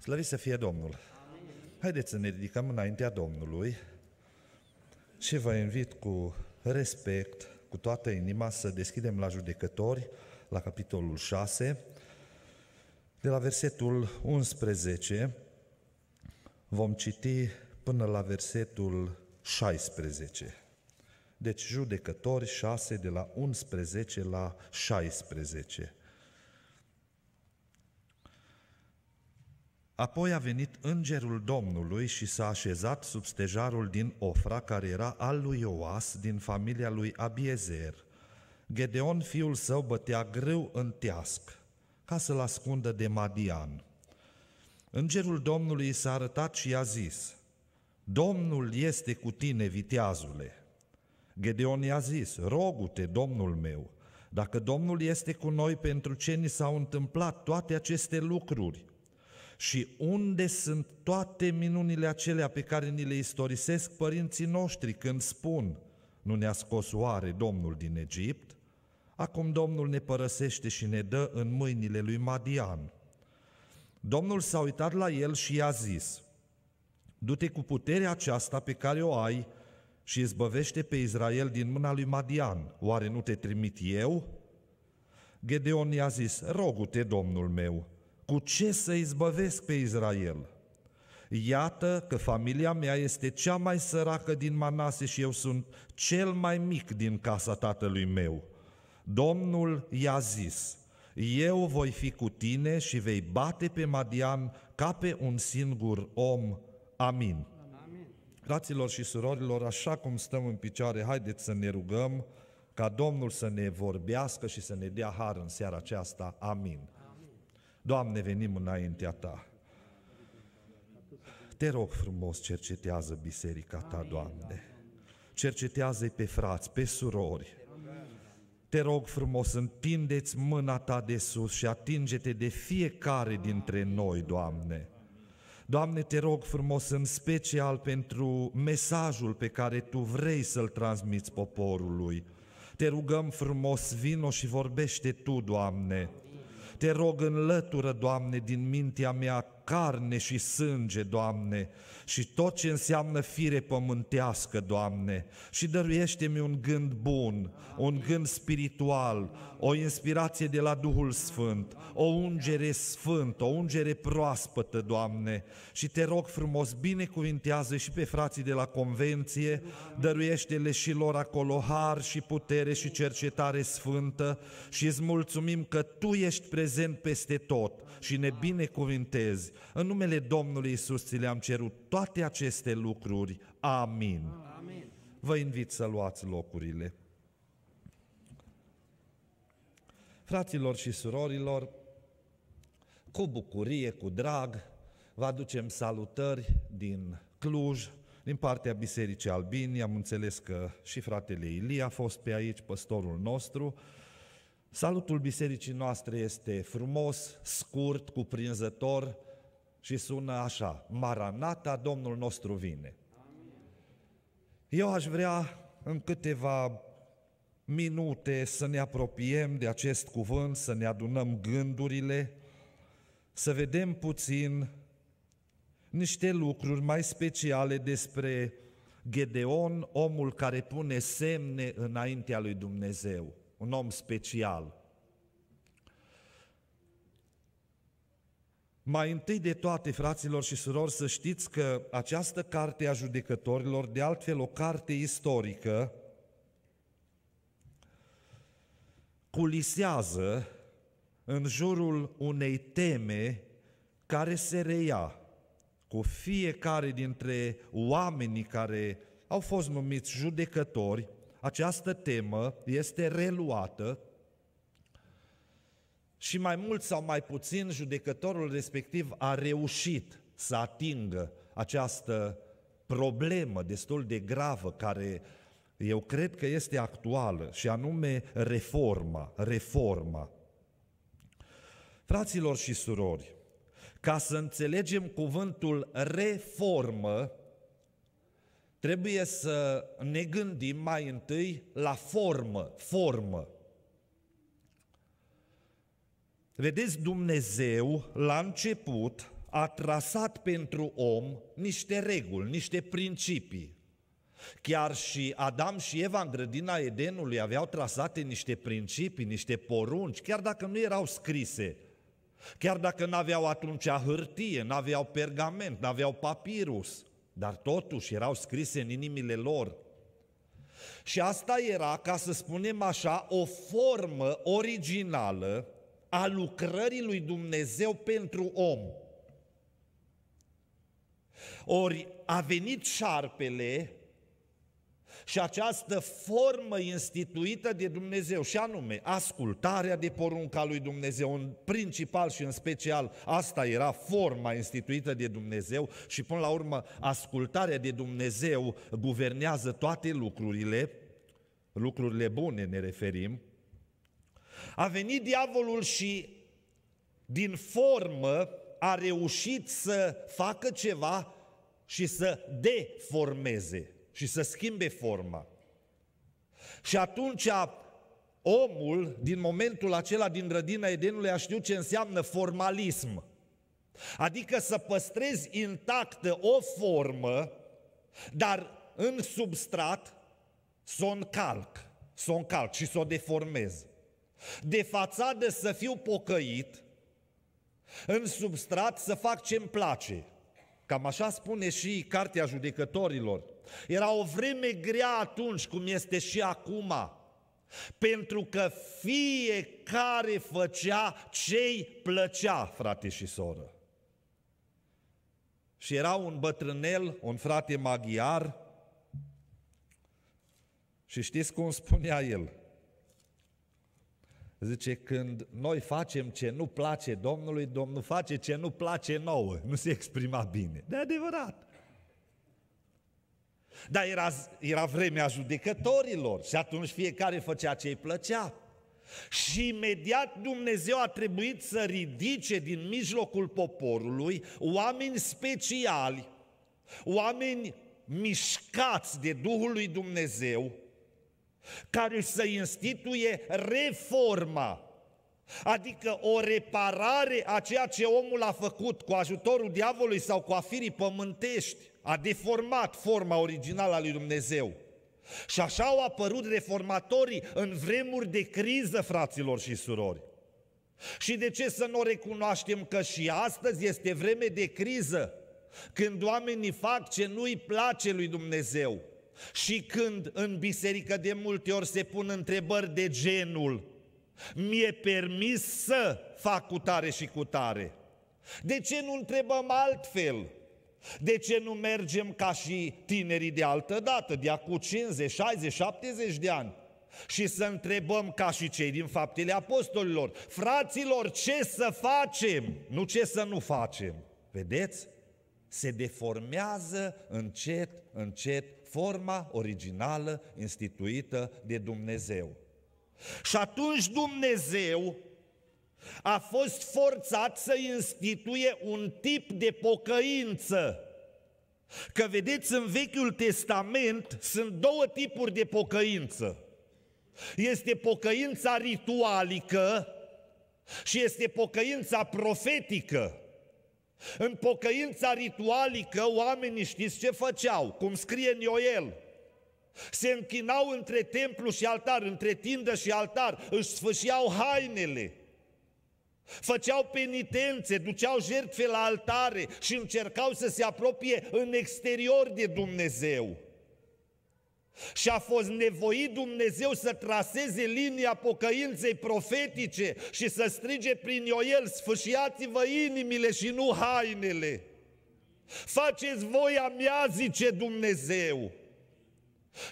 Slăvit să fie Domnul! Haideți să ne ridicăm înaintea Domnului și vă invit cu respect, cu toată inima, să deschidem la judecători, la capitolul 6, de la versetul 11, vom citi până la versetul 16. Deci judecători 6 de la 11 la 16. Apoi a venit îngerul Domnului și s-a așezat sub stejarul din Ofra, care era al lui Ioas, din familia lui Abiezer. Gedeon, fiul său, bătea greu în teasc, ca să-l ascundă de Madian. Îngerul Domnului s-a arătat și i-a zis, Domnul este cu tine, viteazule. Gedeon i-a zis, rogu-te, Domnul meu, dacă Domnul este cu noi, pentru ce ni s-au întâmplat toate aceste lucruri? Și unde sunt toate minunile acelea pe care ni le istorisesc părinții noștri când spun, nu ne-a scos oare Domnul din Egipt? Acum Domnul ne părăsește și ne dă în mâinile lui Madian. Domnul s-a uitat la el și i-a zis, Du-te cu puterea aceasta pe care o ai și izbăvește pe Israel din mâna lui Madian. Oare nu te trimit eu? Gedeon i-a zis, rogu-te, Domnul meu, cu ce să izbăvesc pe Israel? Iată că familia mea este cea mai săracă din Manase și eu sunt cel mai mic din casa tatălui meu. Domnul i-a zis, eu voi fi cu tine și vei bate pe Madian ca pe un singur om. Amin. Amin. Fraților și surorilor, așa cum stăm în picioare, haideți să ne rugăm ca Domnul să ne vorbească și să ne dea har în seara aceasta. Amin. Doamne, venim înaintea Ta. Te rog frumos, cercetează biserica Ta, Doamne. Cercetează-i pe frați, pe surori. Te rog frumos, întindeți mâna Ta de sus și atinge-te de fiecare dintre noi, Doamne. Doamne, te rog frumos, în special pentru mesajul pe care Tu vrei să-l transmiți poporului. Te rugăm frumos, vino și vorbește Tu, Doamne. Te rog, înlătură, Doamne, din mintea mea carne și sânge, Doamne, și tot ce înseamnă fire pământească, Doamne, și dăruiește-mi un gând bun, un gând spiritual, o inspirație de la Duhul Sfânt, o ungere sfântă, o ungere proaspătă, Doamne, și te rog frumos, binecuvintează și pe frații de la convenție, dăruiește-le și lor acolo har și putere și cercetare sfântă și îți mulțumim că Tu ești prezent peste tot și ne binecuvintezi în numele Domnului Isus ți le-am cerut toate aceste lucruri. Amin. Amin. Vă invit să luați locurile. Fraților și surorilor, cu bucurie, cu drag, vă aducem salutări din Cluj, din partea Bisericii Albini. Am înțeles că și fratele Ilie a fost pe aici, păstorul nostru. Salutul bisericii noastre este frumos, scurt, cuprinzător, și sună așa, Maranata, Domnul nostru vine. Eu aș vrea în câteva minute să ne apropiem de acest cuvânt, să ne adunăm gândurile, să vedem puțin niște lucruri mai speciale despre Gedeon, omul care pune semne înaintea lui Dumnezeu, un om special. Mai întâi de toate, fraților și surori, să știți că această carte a judecătorilor, de altfel o carte istorică, culisează în jurul unei teme care se reia cu fiecare dintre oamenii care au fost numiți judecători, această temă este reluată și mai mult sau mai puțin judecătorul respectiv a reușit să atingă această problemă destul de gravă care eu cred că este actuală și anume reforma, reforma. Fraților și surori, ca să înțelegem cuvântul reformă, trebuie să ne gândim mai întâi la formă, formă. Vedeți, Dumnezeu, la început, a trasat pentru om niște reguli, niște principii. Chiar și Adam și Eva în grădina Edenului aveau trasate niște principii, niște porunci, chiar dacă nu erau scrise, chiar dacă nu aveau atunci hârtie, nu aveau pergament, nu aveau papirus, dar totuși erau scrise în inimile lor. Și asta era, ca să spunem așa, o formă originală a lucrării lui Dumnezeu pentru om. Ori a venit șarpele și această formă instituită de Dumnezeu, și anume ascultarea de porunca lui Dumnezeu, în principal și în special, asta era forma instituită de Dumnezeu și până la urmă ascultarea de Dumnezeu guvernează toate lucrurile, lucrurile bune ne referim, a venit diavolul și din formă a reușit să facă ceva și să deformeze și să schimbe forma. Și atunci omul, din momentul acela din grădina Edenului, a știut ce înseamnă formalism. Adică să păstrezi intactă o formă, dar în substrat să o încalc, să o încalc și să o deformez. De fațadă să fiu pocăit, în substrat să fac ce-mi place. Cam așa spune și Cartea Judecătorilor. Era o vreme grea atunci, cum este și acum, pentru că fiecare făcea ce-i plăcea, frate și soră. Și era un bătrânel, un frate maghiar, și știți cum spunea el? Zice, când noi facem ce nu place Domnului, Domnul face ce nu place nouă. Nu se exprima bine. De adevărat. Dar era, era vremea judecătorilor și atunci fiecare făcea ce îi plăcea. Și imediat Dumnezeu a trebuit să ridice din mijlocul poporului oameni speciali, oameni mișcați de Duhul lui Dumnezeu, care să instituie reforma, adică o reparare a ceea ce omul a făcut cu ajutorul diavolului sau cu afirii pământești, a deformat forma originală a lui Dumnezeu. Și așa au apărut reformatorii în vremuri de criză, fraților și surori. Și de ce să nu recunoaștem că și astăzi este vreme de criză, când oamenii fac ce nu-i place lui Dumnezeu, și când în biserică de multe ori se pun întrebări de genul Mi-e permis să fac cu tare și cu tare. De ce nu întrebăm altfel? De ce nu mergem ca și tinerii de altă dată, de acum 50, 60, 70 de ani? Și să întrebăm ca și cei din faptele apostolilor, fraților, ce să facem, nu ce să nu facem. Vedeți? Se deformează încet, încet forma originală instituită de Dumnezeu. Și atunci Dumnezeu a fost forțat să instituie un tip de pocăință. Că vedeți, în Vechiul Testament sunt două tipuri de pocăință. Este pocăința ritualică și este pocăința profetică. În pocăința ritualică, oamenii știți ce făceau? Cum scrie în Ioel. Se închinau între templu și altar, între tindă și altar, își sfâșiau hainele, făceau penitențe, duceau jertfe la altare și încercau să se apropie în exterior de Dumnezeu. Și a fost nevoit Dumnezeu să traseze linia pocăinței profetice și să strige prin Ioel, sfâșiați-vă inimile și nu hainele. Faceți voia mea, zice Dumnezeu.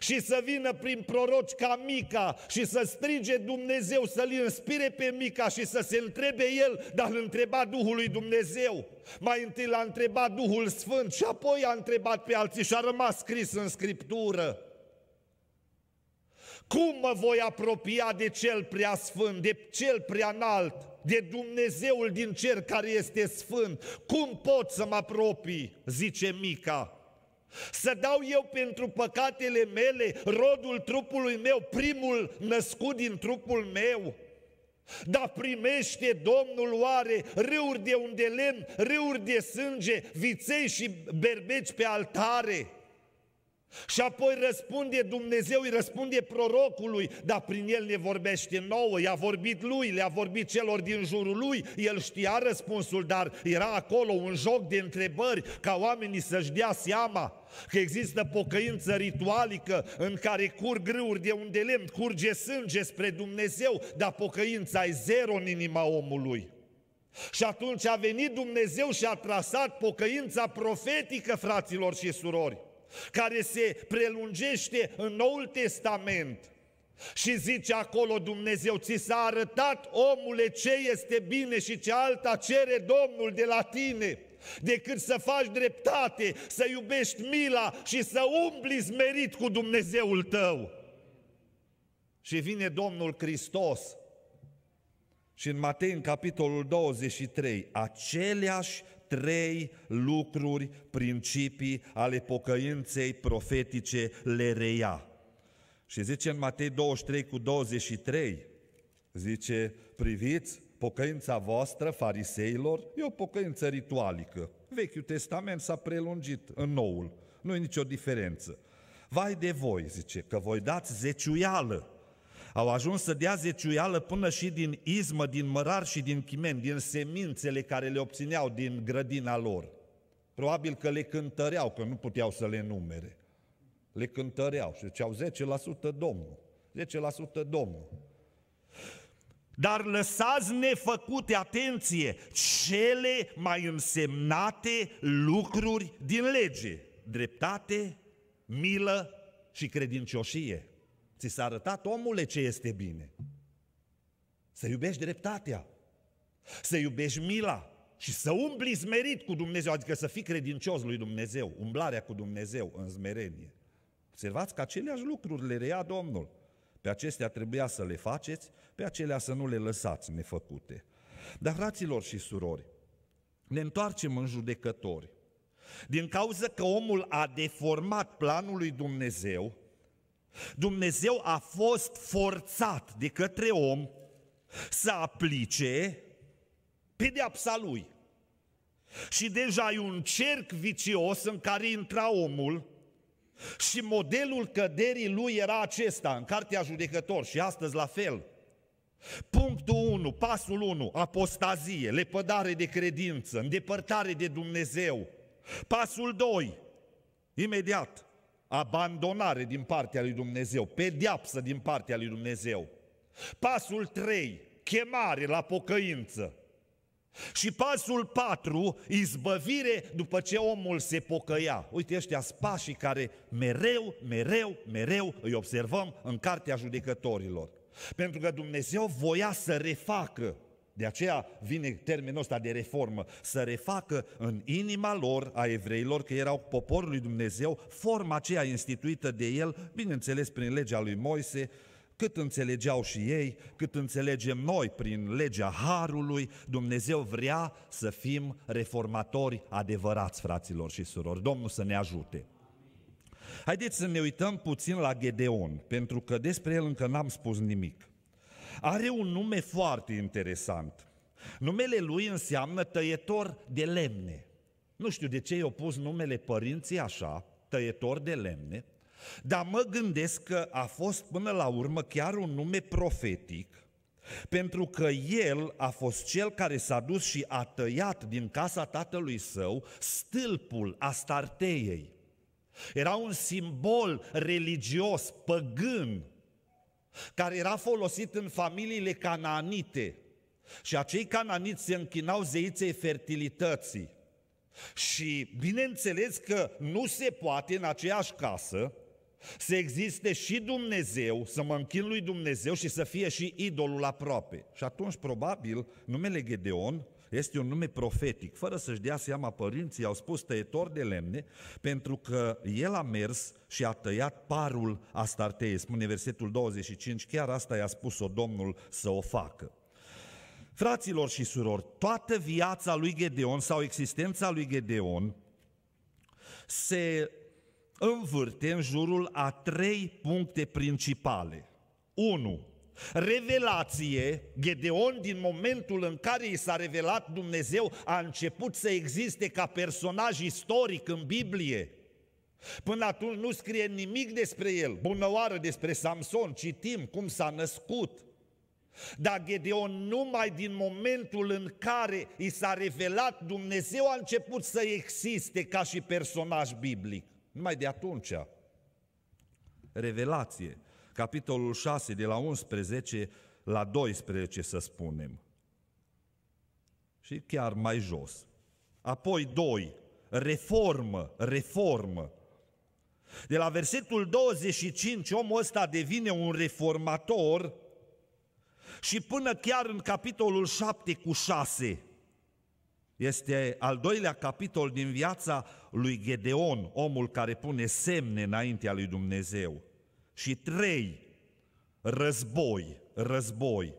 Și să vină prin proroci ca Mica și să strige Dumnezeu, să-l inspire pe Mica și să se întrebe el, dar îl întreba Duhul lui Dumnezeu. Mai întâi l-a întrebat Duhul Sfânt și apoi a întrebat pe alții și a rămas scris în Scriptură. Cum mă voi apropia de cel prea sfânt, de cel prea înalt, de Dumnezeul din cer care este sfânt? Cum pot să mă apropii, zice Mica? Să dau eu pentru păcatele mele rodul trupului meu, primul născut din trupul meu? Dar primește Domnul oare râuri de unde lemn, râuri de sânge, viței și berbeci pe altare? Și apoi răspunde Dumnezeu, îi răspunde prorocului, dar prin el ne vorbește nouă, i-a vorbit lui, le-a vorbit celor din jurul lui, el știa răspunsul, dar era acolo un joc de întrebări ca oamenii să-și dea seama că există pocăință ritualică în care curg grâuri de unde lemn, curge sânge spre Dumnezeu, dar pocăința e zero în inima omului. Și atunci a venit Dumnezeu și a trasat pocăința profetică, fraților și surori care se prelungește în Noul Testament. Și zice acolo Dumnezeu, ți s-a arătat omule ce este bine și ce alta cere Domnul de la tine decât să faci dreptate, să iubești mila și să umbli zmerit cu Dumnezeul tău. Și vine Domnul Hristos și în Matei, în capitolul 23, aceleași trei lucruri, principii ale pocăinței profetice le reia. Și zice în Matei 23 cu 23, zice, priviți, pocăința voastră, fariseilor, e o pocăință ritualică. Vechiul Testament s-a prelungit în noul, nu e nicio diferență. Vai de voi, zice, că voi dați zeciuială au ajuns să dea zeciuială până și din izmă, din mărar și din chimen, din semințele care le obțineau din grădina lor. Probabil că le cântăreau, că nu puteau să le numere. Le cântăreau și ziceau 10% Domnul, 10% Domnul. Dar lăsați nefăcute, atenție, cele mai însemnate lucruri din lege, dreptate, milă și credincioșie. Ți s-a arătat, omule, ce este bine. Să iubești dreptatea, să iubești mila și să umbli smerit cu Dumnezeu, adică să fii credincios lui Dumnezeu, umblarea cu Dumnezeu în smerenie. Observați că aceleași lucruri le reia Domnul. Pe acestea trebuia să le faceți, pe acelea să nu le lăsați nefăcute. Dar, fraților și surori, ne întoarcem în judecători. Din cauza că omul a deformat planul lui Dumnezeu, Dumnezeu a fost forțat de către om să aplice pedeapsa lui. Și deja e un cerc vicios în care intra omul și modelul căderii lui era acesta în Cartea Judecător și astăzi la fel. Punctul 1, pasul 1, apostazie, lepădare de credință, îndepărtare de Dumnezeu. Pasul 2, imediat, abandonare din partea lui Dumnezeu, pedeapsă din partea lui Dumnezeu. Pasul 3, chemare la pocăință. Și pasul 4, izbăvire după ce omul se pocăia. Uite ăștia pașii care mereu, mereu, mereu îi observăm în cartea judecătorilor. Pentru că Dumnezeu voia să refacă de aceea vine termenul ăsta de reformă, să refacă în inima lor, a evreilor, că erau poporul lui Dumnezeu, forma aceea instituită de el, bineînțeles prin legea lui Moise, cât înțelegeau și ei, cât înțelegem noi prin legea Harului, Dumnezeu vrea să fim reformatori adevărați, fraților și surori. Domnul să ne ajute! Haideți să ne uităm puțin la Gedeon, pentru că despre el încă n-am spus nimic are un nume foarte interesant. Numele lui înseamnă tăietor de lemne. Nu știu de ce i-au pus numele părinții așa, tăietor de lemne, dar mă gândesc că a fost până la urmă chiar un nume profetic, pentru că el a fost cel care s-a dus și a tăiat din casa tatălui său stâlpul Astarteiei. Era un simbol religios, păgân, care era folosit în familiile cananite. Și acei cananiți se închinau zeiței fertilității. Și bineînțeles că nu se poate în aceeași casă să existe și Dumnezeu, să mă închin lui Dumnezeu și să fie și idolul aproape. Și atunci, probabil, numele Gedeon este un nume profetic, fără să-și dea seama părinții, au spus tăietor de lemne, pentru că el a mers și a tăiat parul Astartei, spune versetul 25, chiar asta i-a spus-o Domnul să o facă. Fraților și surori, toată viața lui Gedeon sau existența lui Gedeon se învârte în jurul a trei puncte principale. 1. Revelație, Gedeon din momentul în care i s-a revelat Dumnezeu a început să existe ca personaj istoric în Biblie. Până atunci nu scrie nimic despre el, bunăoară despre Samson, citim cum s-a născut. Dar Gedeon numai din momentul în care i s-a revelat Dumnezeu a început să existe ca și personaj biblic. Numai de atunci. Revelație, capitolul 6, de la 11 la 12 să spunem. Și chiar mai jos. Apoi 2, reformă, reformă. De la versetul 25, omul ăsta devine un reformator și până chiar în capitolul 7 cu 6, este al doilea capitol din viața lui Gedeon, omul care pune semne înaintea lui Dumnezeu. Și trei, război, război.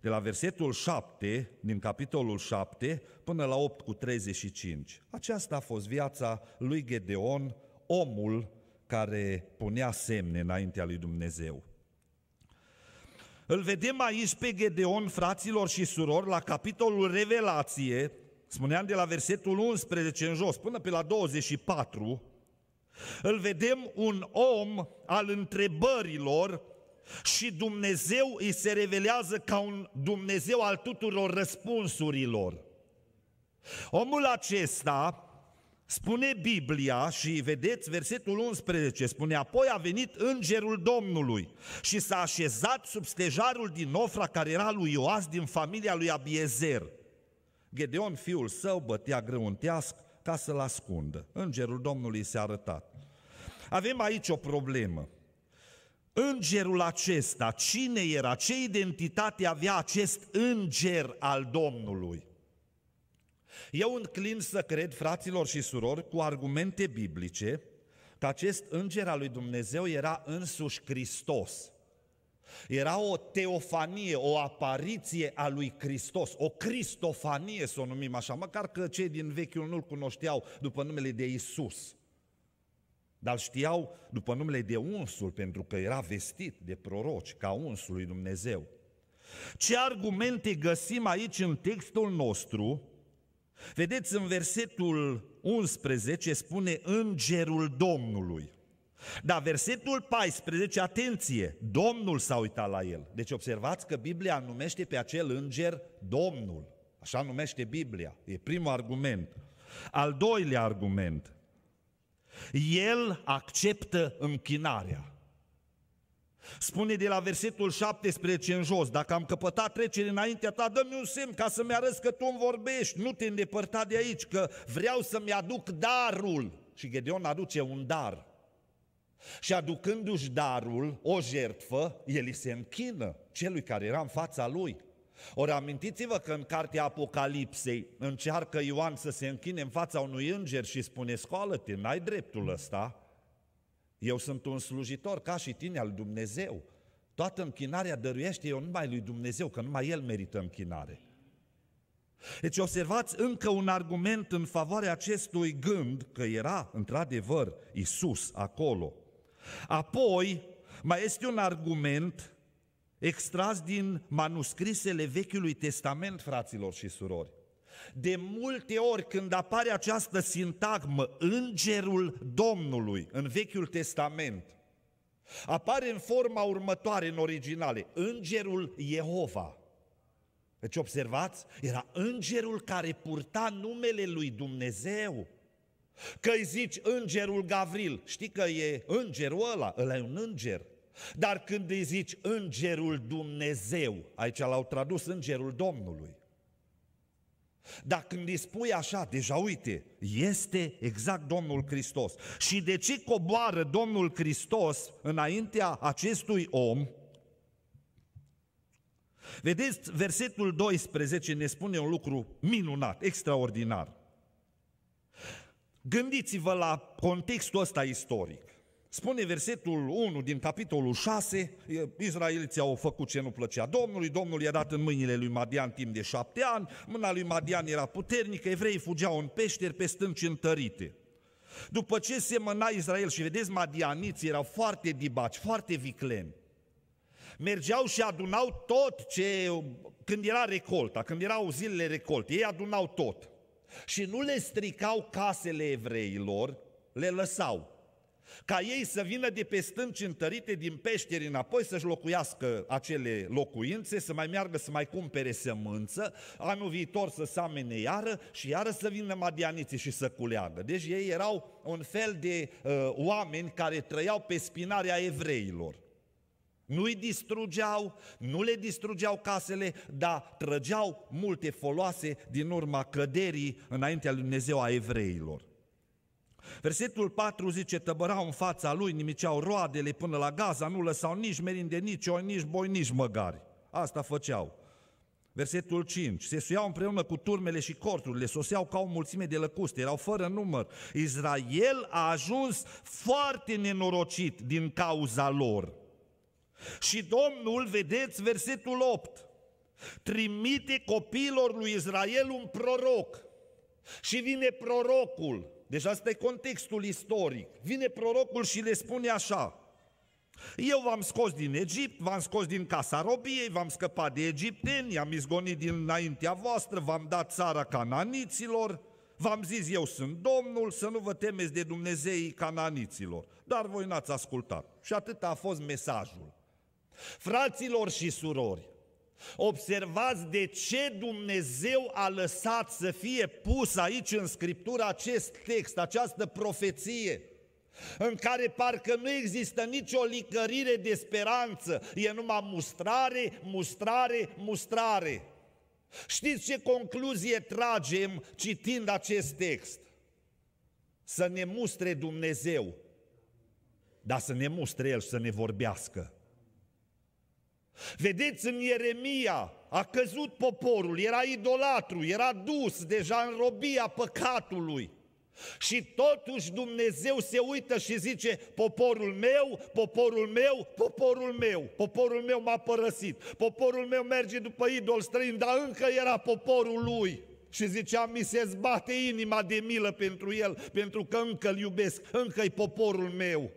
De la versetul 7, din capitolul 7, până la 8 cu 35. Aceasta a fost viața lui Gedeon, omul care punea semne înaintea lui Dumnezeu. Îl vedem aici pe Gedeon, fraților și surori, la capitolul Revelație, spuneam de la versetul 11 în jos, până pe la 24, îl vedem un om al întrebărilor și Dumnezeu îi se revelează ca un Dumnezeu al tuturor răspunsurilor. Omul acesta Spune Biblia și vedeți versetul 11, spune apoi a venit îngerul Domnului și s-a așezat sub stejarul din Ofra care era lui Ioas din familia lui Abiezer. Gedeon, fiul său, bătea greu în teasc ca să-l ascundă. Îngerul Domnului s-a arătat. Avem aici o problemă. Îngerul acesta, cine era, ce identitate avea acest înger al Domnului? Eu înclin să cred, fraților și surori, cu argumente biblice, că acest înger al lui Dumnezeu era însuși Hristos. Era o teofanie, o apariție a lui Hristos, o cristofanie să o numim așa, măcar că cei din vechiul nu-l cunoșteau după numele de Isus. Dar știau după numele de unsul, pentru că era vestit de proroci, ca unsul lui Dumnezeu. Ce argumente găsim aici în textul nostru Vedeți, în versetul 11 spune îngerul Domnului. Dar versetul 14, atenție, Domnul s-a uitat la el. Deci observați că Biblia numește pe acel înger Domnul. Așa numește Biblia. E primul argument. Al doilea argument. El acceptă închinarea. Spune de la versetul 17 în jos, dacă am căpătat trecere înaintea ta, dă-mi un semn ca să-mi arăți că tu îmi vorbești, nu te îndepărta de aici, că vreau să-mi aduc darul. Și Gedeon aduce un dar. Și aducându-și darul, o jertfă, el îi se închină celui care era în fața lui. Ori amintiți-vă că în cartea Apocalipsei încearcă Ioan să se închine în fața unui înger și spune, scoală-te, n-ai dreptul ăsta, eu sunt un slujitor ca și tine al Dumnezeu. Toată închinarea dăruiește eu numai lui Dumnezeu, că numai El merită închinare. Deci observați încă un argument în favoarea acestui gând că era într-adevăr Isus acolo. Apoi mai este un argument extras din manuscrisele Vechiului Testament, fraților și surori. De multe ori când apare această sintagmă, îngerul Domnului în Vechiul Testament, apare în forma următoare în originale, îngerul Jehova. Deci observați, era îngerul care purta numele lui Dumnezeu. Că îi zici îngerul Gavril, știi că e îngerul ăla, ăla e un înger. Dar când îi zici îngerul Dumnezeu, aici l-au tradus îngerul Domnului. Dar când îi spui așa, deja uite, este exact Domnul Hristos. Și de ce coboară Domnul Hristos înaintea acestui om? Vedeți, versetul 12 ne spune un lucru minunat, extraordinar. Gândiți-vă la contextul ăsta istoric. Spune versetul 1 din capitolul 6, Israeliții au făcut ce nu plăcea Domnului, Domnul i-a dat în mâinile lui Madian timp de șapte ani, mâna lui Madian era puternică, evreii fugeau în peșteri pe stânci întărite. După ce se mâna Israel și vedeți, madianiții erau foarte dibaci, foarte vicleni. mergeau și adunau tot ce, când era recolta, când erau zilele recolte, ei adunau tot. Și nu le stricau casele evreilor, le lăsau. Ca ei să vină de pe stânci întărite din peșteri înapoi să-și locuiască acele locuințe, să mai meargă să mai cumpere sămânță, anul viitor să samene iară și iară să vină madianiții și să culeagă. Deci ei erau un fel de uh, oameni care trăiau pe spinarea evreilor. Nu îi distrugeau, nu le distrugeau casele, dar trăgeau multe foloase din urma căderii înaintea lui Dumnezeu a evreilor. Versetul 4 zice, tăbărau în fața lui, nimiceau roadele până la Gaza, nu lăsau nici merinde, nici oi, nici boi, nici măgari. Asta făceau. Versetul 5. Se suiau împreună cu turmele și corturile, soseau ca o mulțime de lăcuste, erau fără număr. Israel a ajuns foarte nenorocit din cauza lor. Și Domnul, vedeți, versetul 8, trimite copiilor lui Israel un proroc. Și vine prorocul, deci asta e contextul istoric. Vine prorocul și le spune așa, eu v-am scos din Egipt, v-am scos din casa robiei, v-am scăpat de egipteni, am izgonit dinaintea voastră, v-am dat țara cananiților, v-am zis eu sunt Domnul, să nu vă temeți de Dumnezeii cananiților. Dar voi n-ați ascultat. Și atât a fost mesajul. Fraților și surori, observați de ce Dumnezeu a lăsat să fie pus aici în Scriptură acest text, această profeție, în care parcă nu există nicio licărire de speranță, e numai mustrare, mustrare, mustrare. Știți ce concluzie tragem citind acest text? Să ne mustre Dumnezeu, dar să ne mustre El și să ne vorbească. Vedeți, în Ieremia a căzut poporul, era idolatru, era dus deja în robia păcatului. Și totuși Dumnezeu se uită și zice, poporul meu, poporul meu, poporul meu, poporul meu m-a părăsit, poporul meu merge după idol străin, dar încă era poporul lui. Și zicea, mi se zbate inima de milă pentru el, pentru că încă îl iubesc, încă e poporul meu.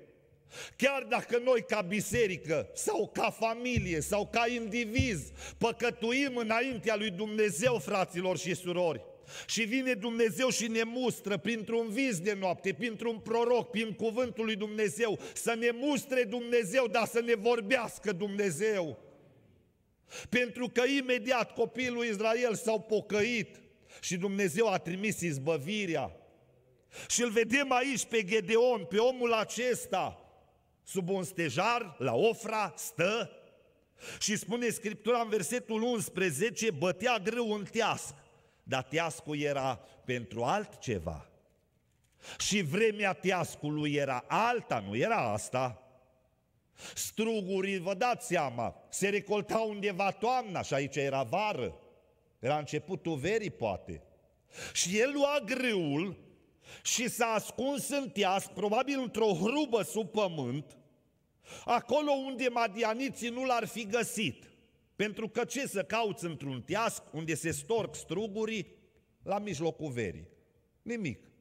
Chiar dacă noi ca biserică sau ca familie sau ca indiviz păcătuim înaintea lui Dumnezeu, fraților și surori, și vine Dumnezeu și ne mustră printr-un vis de noapte, printr-un proroc, prin cuvântul lui Dumnezeu, să ne mustre Dumnezeu, dar să ne vorbească Dumnezeu. Pentru că imediat copiii lui Israel s-au pocăit și Dumnezeu a trimis izbăvirea. Și îl vedem aici pe Gedeon, pe omul acesta, sub un stejar, la Ofra, stă și spune Scriptura în versetul 11, bătea greu un teasc, dar teascul era pentru altceva. Și vremea teascului era alta, nu era asta. Strugurii, vă dați seama, se recoltau undeva toamna și aici era vară. Era începutul verii, poate. Și el lua grâul și s-a ascuns în teas, probabil într-o hrubă sub pământ, acolo unde madianiții nu l-ar fi găsit. Pentru că ce să cauți într-un teasc unde se storc strugurii la mijlocul verii? Nimic.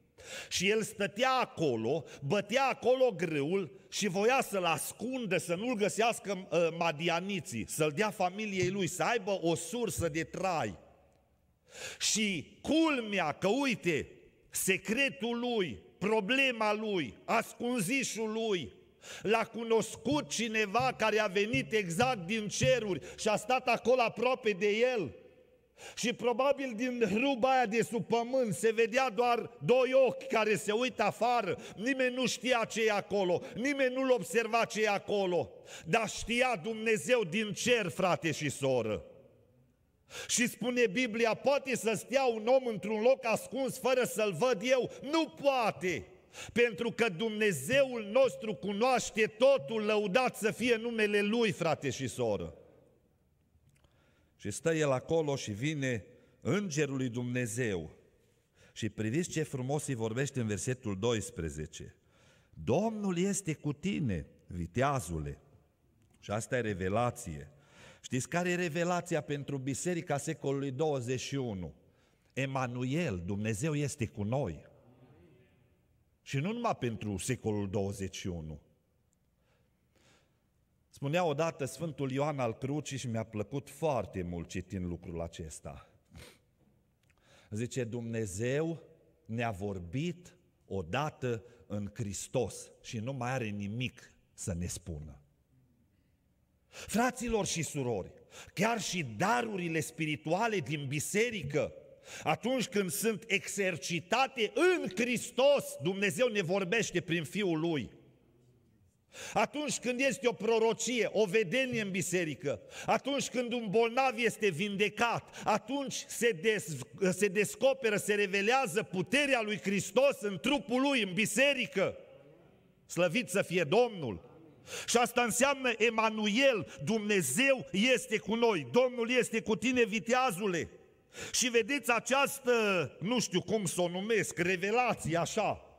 Și el stătea acolo, bătea acolo grâul și voia să-l ascundă, să nu-l găsească uh, madianiții, să-l dea familiei lui, să aibă o sursă de trai. Și culmea că, uite, secretul lui, problema lui, ascunzișul lui, L-a cunoscut cineva care a venit exact din ceruri și a stat acolo aproape de el. Și probabil din hruba aia de sub pământ se vedea doar doi ochi care se uită afară. Nimeni nu știa ce e acolo, nimeni nu-l observa ce e acolo. Dar știa Dumnezeu din cer, frate și soră. Și spune Biblia, poate să stea un om într-un loc ascuns fără să-l văd eu? Nu poate! Pentru că Dumnezeul nostru cunoaște totul, lăudat să fie numele Lui, frate și soră. Și stă el acolo și vine Îngerul lui Dumnezeu. Și priviți ce frumos îi vorbește în versetul 12. Domnul este cu tine, viteazule. Și asta e revelație. Știți care e revelația pentru biserica secolului 21? Emanuel, Dumnezeu este cu noi. Și nu numai pentru secolul 21. Spunea odată Sfântul Ioan al Crucii și mi-a plăcut foarte mult citind lucrul acesta. Zice, Dumnezeu ne-a vorbit odată în Hristos și nu mai are nimic să ne spună. Fraților și surori, chiar și darurile spirituale din biserică, atunci când sunt exercitate în Hristos, Dumnezeu ne vorbește prin Fiul Lui. Atunci când este o prorocie, o vedenie în biserică, atunci când un bolnav este vindecat, atunci se, des, se descoperă, se revelează puterea lui Hristos în trupul lui, în biserică. Slăvit să fie Domnul! Și asta înseamnă Emanuel, Dumnezeu este cu noi, Domnul este cu tine, viteazule. Și vedeți această, nu știu cum să o numesc, revelație așa,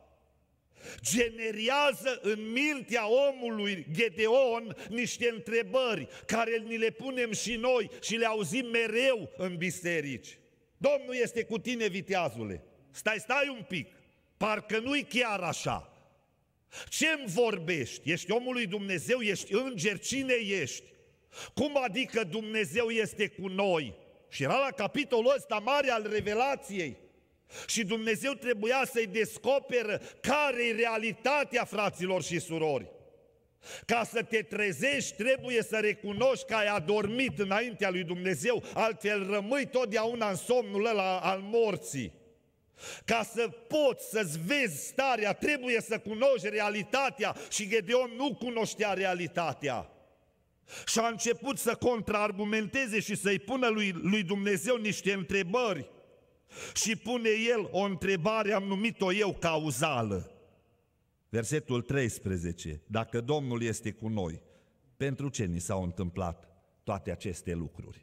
generează în mintea omului Gedeon niște întrebări care ni le punem și noi și le auzim mereu în biserici. Domnul este cu tine, viteazule. Stai, stai un pic. Parcă nu-i chiar așa. Ce-mi vorbești? Ești omul lui Dumnezeu? Ești înger? Cine ești? Cum adică Dumnezeu este cu noi? Și era la capitolul ăsta mare al revelației. Și Dumnezeu trebuia să-i descoperă care e realitatea fraților și surori. Ca să te trezești, trebuie să recunoști că ai adormit înaintea lui Dumnezeu, altfel rămâi totdeauna în somnul ăla al morții. Ca să poți să-ți vezi starea, trebuie să cunoști realitatea și Gedeon nu cunoștea realitatea. Și a început să contraargumenteze și să-i pună lui, lui Dumnezeu niște întrebări. Și pune el o întrebare, am numit-o eu cauzală. Versetul 13. Dacă Domnul este cu noi, pentru ce ni s-au întâmplat toate aceste lucruri?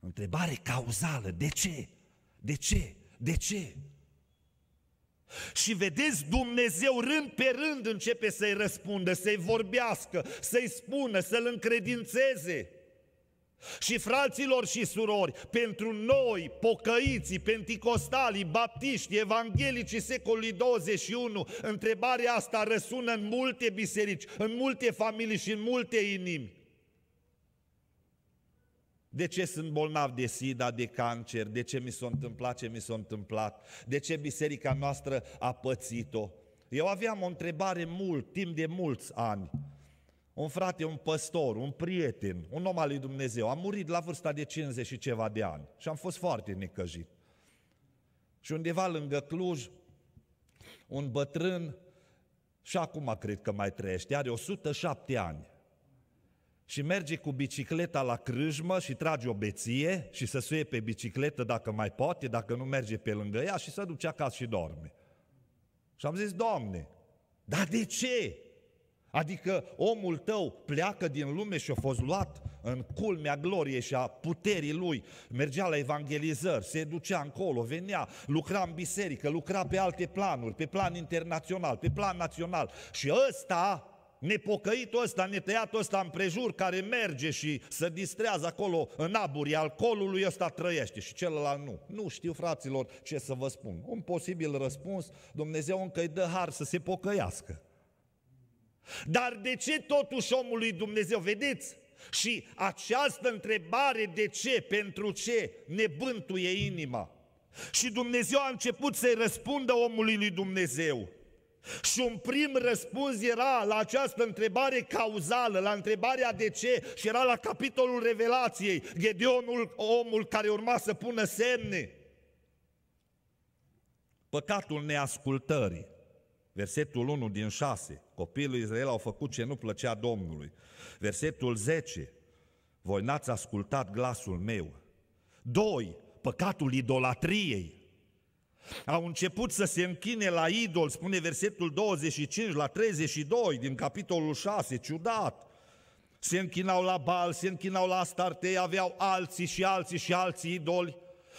Întrebare cauzală. De ce? De ce? De ce? Și vedeți, Dumnezeu rând pe rând începe să-i răspundă, să-i vorbească, să-i spună, să-l încredințeze. Și fraților și surori, pentru noi, pocăiții, penticostalii, baptiști, evanghelici secolului 21, întrebarea asta răsună în multe biserici, în multe familii și în multe inimi. De ce sunt bolnav de sida, de cancer? De ce mi s-a întâmplat ce mi s-a întâmplat? De ce biserica noastră a pățit-o? Eu aveam o întrebare mult, timp de mulți ani un frate, un păstor, un prieten, un om al lui Dumnezeu, a murit la vârsta de 50 și ceva de ani și am fost foarte necăjit. Și undeva lângă Cluj, un bătrân, și acum cred că mai trăiește, are 107 ani și merge cu bicicleta la crâjmă și trage o beție și să suie pe bicicletă dacă mai poate, dacă nu merge pe lângă ea și să duce acasă și dorme. Și am zis, Doamne, dar de ce? Adică omul tău pleacă din lume și a fost luat în culmea gloriei și a puterii lui, mergea la evangelizări, se ducea încolo, venea, lucra în biserică, lucra pe alte planuri, pe plan internațional, pe plan național. Și ăsta, nepocăitul ăsta, netăiatul ăsta împrejur, care merge și se distrează acolo în aburii alcoolului, ăsta trăiește și celălalt nu. Nu știu, fraților, ce să vă spun. Un posibil răspuns, Dumnezeu încă îi dă har să se pocăiască. Dar de ce totuși omului Dumnezeu, vedeți? Și această întrebare de ce, pentru ce, ne bântuie inima. Și Dumnezeu a început să-i răspundă omului lui Dumnezeu. Și un prim răspuns era la această întrebare cauzală, la întrebarea de ce, și era la capitolul Revelației, Gedeonul, omul care urma să pună semne. Păcatul neascultării. Versetul 1 din 6. Copiii lui Israel au făcut ce nu plăcea Domnului. Versetul 10. Voi n-ați ascultat glasul meu. 2. Păcatul idolatriei. Au început să se închine la idol, spune versetul 25 la 32 din capitolul 6, ciudat. Se închinau la Bal, se închinau la Astartei, aveau alții și alții și alții idoli.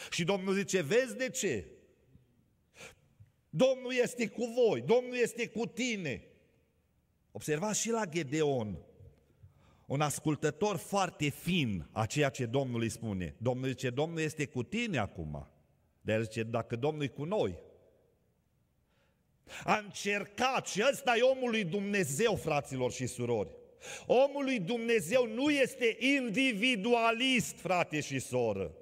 Și Domnul zice, vezi de ce? Domnul este cu voi, Domnul este cu tine. Observați și la Gedeon, un ascultător foarte fin a ceea ce Domnul îi spune. Domnul zice, Domnul este cu tine acum. Dar el zice, dacă Domnul e cu noi. A încercat și ăsta e omul lui Dumnezeu, fraților și surori. Omul lui Dumnezeu nu este individualist, frate și soră.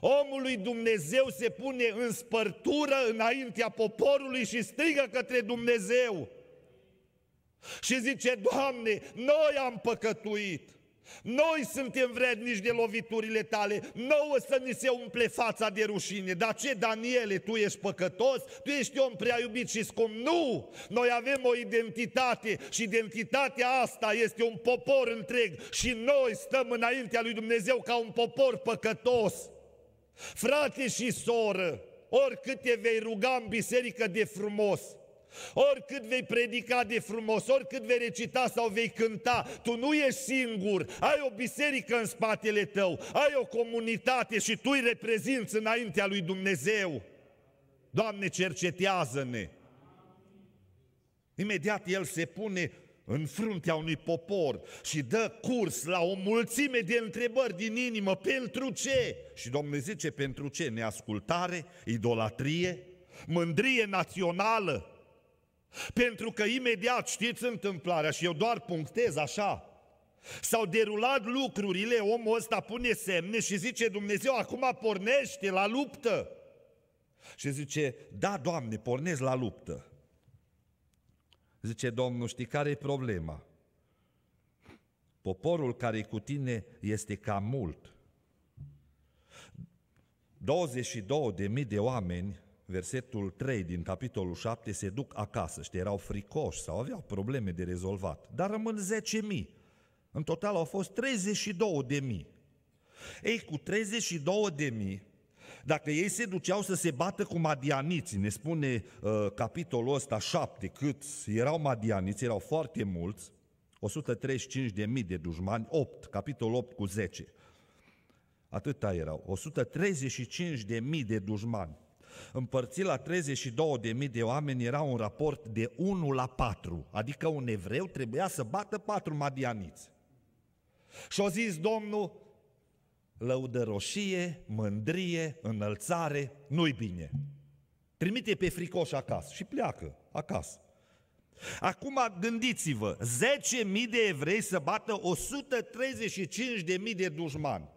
Omul lui Dumnezeu se pune în spărtură înaintea poporului și strigă către Dumnezeu. Și zice, Doamne, noi am păcătuit. Noi suntem vrednici de loviturile tale, nouă să ni se umple fața de rușine. Dar ce, Daniele, tu ești păcătos? Tu ești om prea iubit și scump? Nu! Noi avem o identitate și identitatea asta este un popor întreg și noi stăm înaintea lui Dumnezeu ca un popor păcătos. Frate și soră, oricât te vei ruga în biserică de frumos, Oricât vei predica de frumos, oricât vei recita sau vei cânta, tu nu ești singur, ai o biserică în spatele tău, ai o comunitate și tu îi reprezinți înaintea lui Dumnezeu. Doamne, cercetează-ne! Imediat el se pune în fruntea unui popor și dă curs la o mulțime de întrebări din inimă. Pentru ce? Și Domnul zice, pentru ce? Neascultare, idolatrie, mândrie națională, pentru că imediat știți întâmplarea și eu doar punctez așa. S-au derulat lucrurile, omul ăsta pune semne și zice Dumnezeu, acum pornește la luptă. Și zice, da, Doamne, pornesc la luptă. Zice Domnul, știi care e problema? Poporul care e cu tine este cam mult. 22 de mii de oameni versetul 3 din capitolul 7, se duc acasă, știi, erau fricoși sau aveau probleme de rezolvat, dar rămân 10.000. În total au fost 32.000. Ei, cu 32.000, dacă ei se duceau să se bată cu madianiții, ne spune uh, capitolul ăsta 7, cât erau madianiți, erau foarte mulți, 135.000 de dușmani, 8, capitolul 8 cu 10. Atâta erau, 135.000 de dușmani împărțit la 32.000 de oameni era un raport de 1 la 4, adică un evreu trebuia să bată patru madianiți. Și a zis Domnul, lăudă roșie, mândrie, înălțare, nu-i bine. Trimite pe fricoș acasă și pleacă acasă. Acum gândiți-vă, 10.000 de evrei să bată 135.000 de dușmani.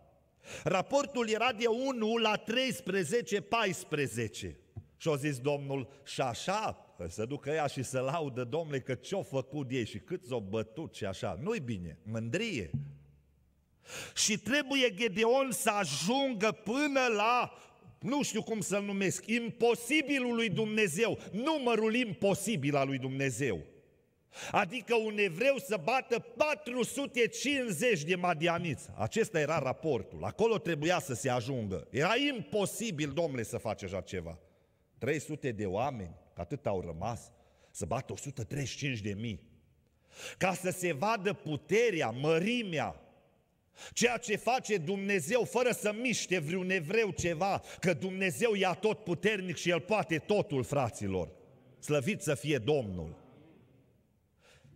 Raportul era de 1 la 13, 14. Și a zis Domnul, și așa, să ducă ea și să laudă, domnule, că ce-o făcut ei și cât s-o bătut și așa. Nu-i bine, mândrie. Și trebuie Gedeon să ajungă până la, nu știu cum să-l numesc, imposibilul lui Dumnezeu, numărul imposibil al lui Dumnezeu. Adică un evreu să bată 450 de madianiți. Acesta era raportul. Acolo trebuia să se ajungă. Era imposibil, domnule, să faci așa ceva. 300 de oameni, că atât au rămas, să bată 135 de mii. Ca să se vadă puterea, mărimea, ceea ce face Dumnezeu fără să miște vreun evreu ceva, că Dumnezeu e tot puternic și El poate totul, fraților. Slăvit să fie Domnul!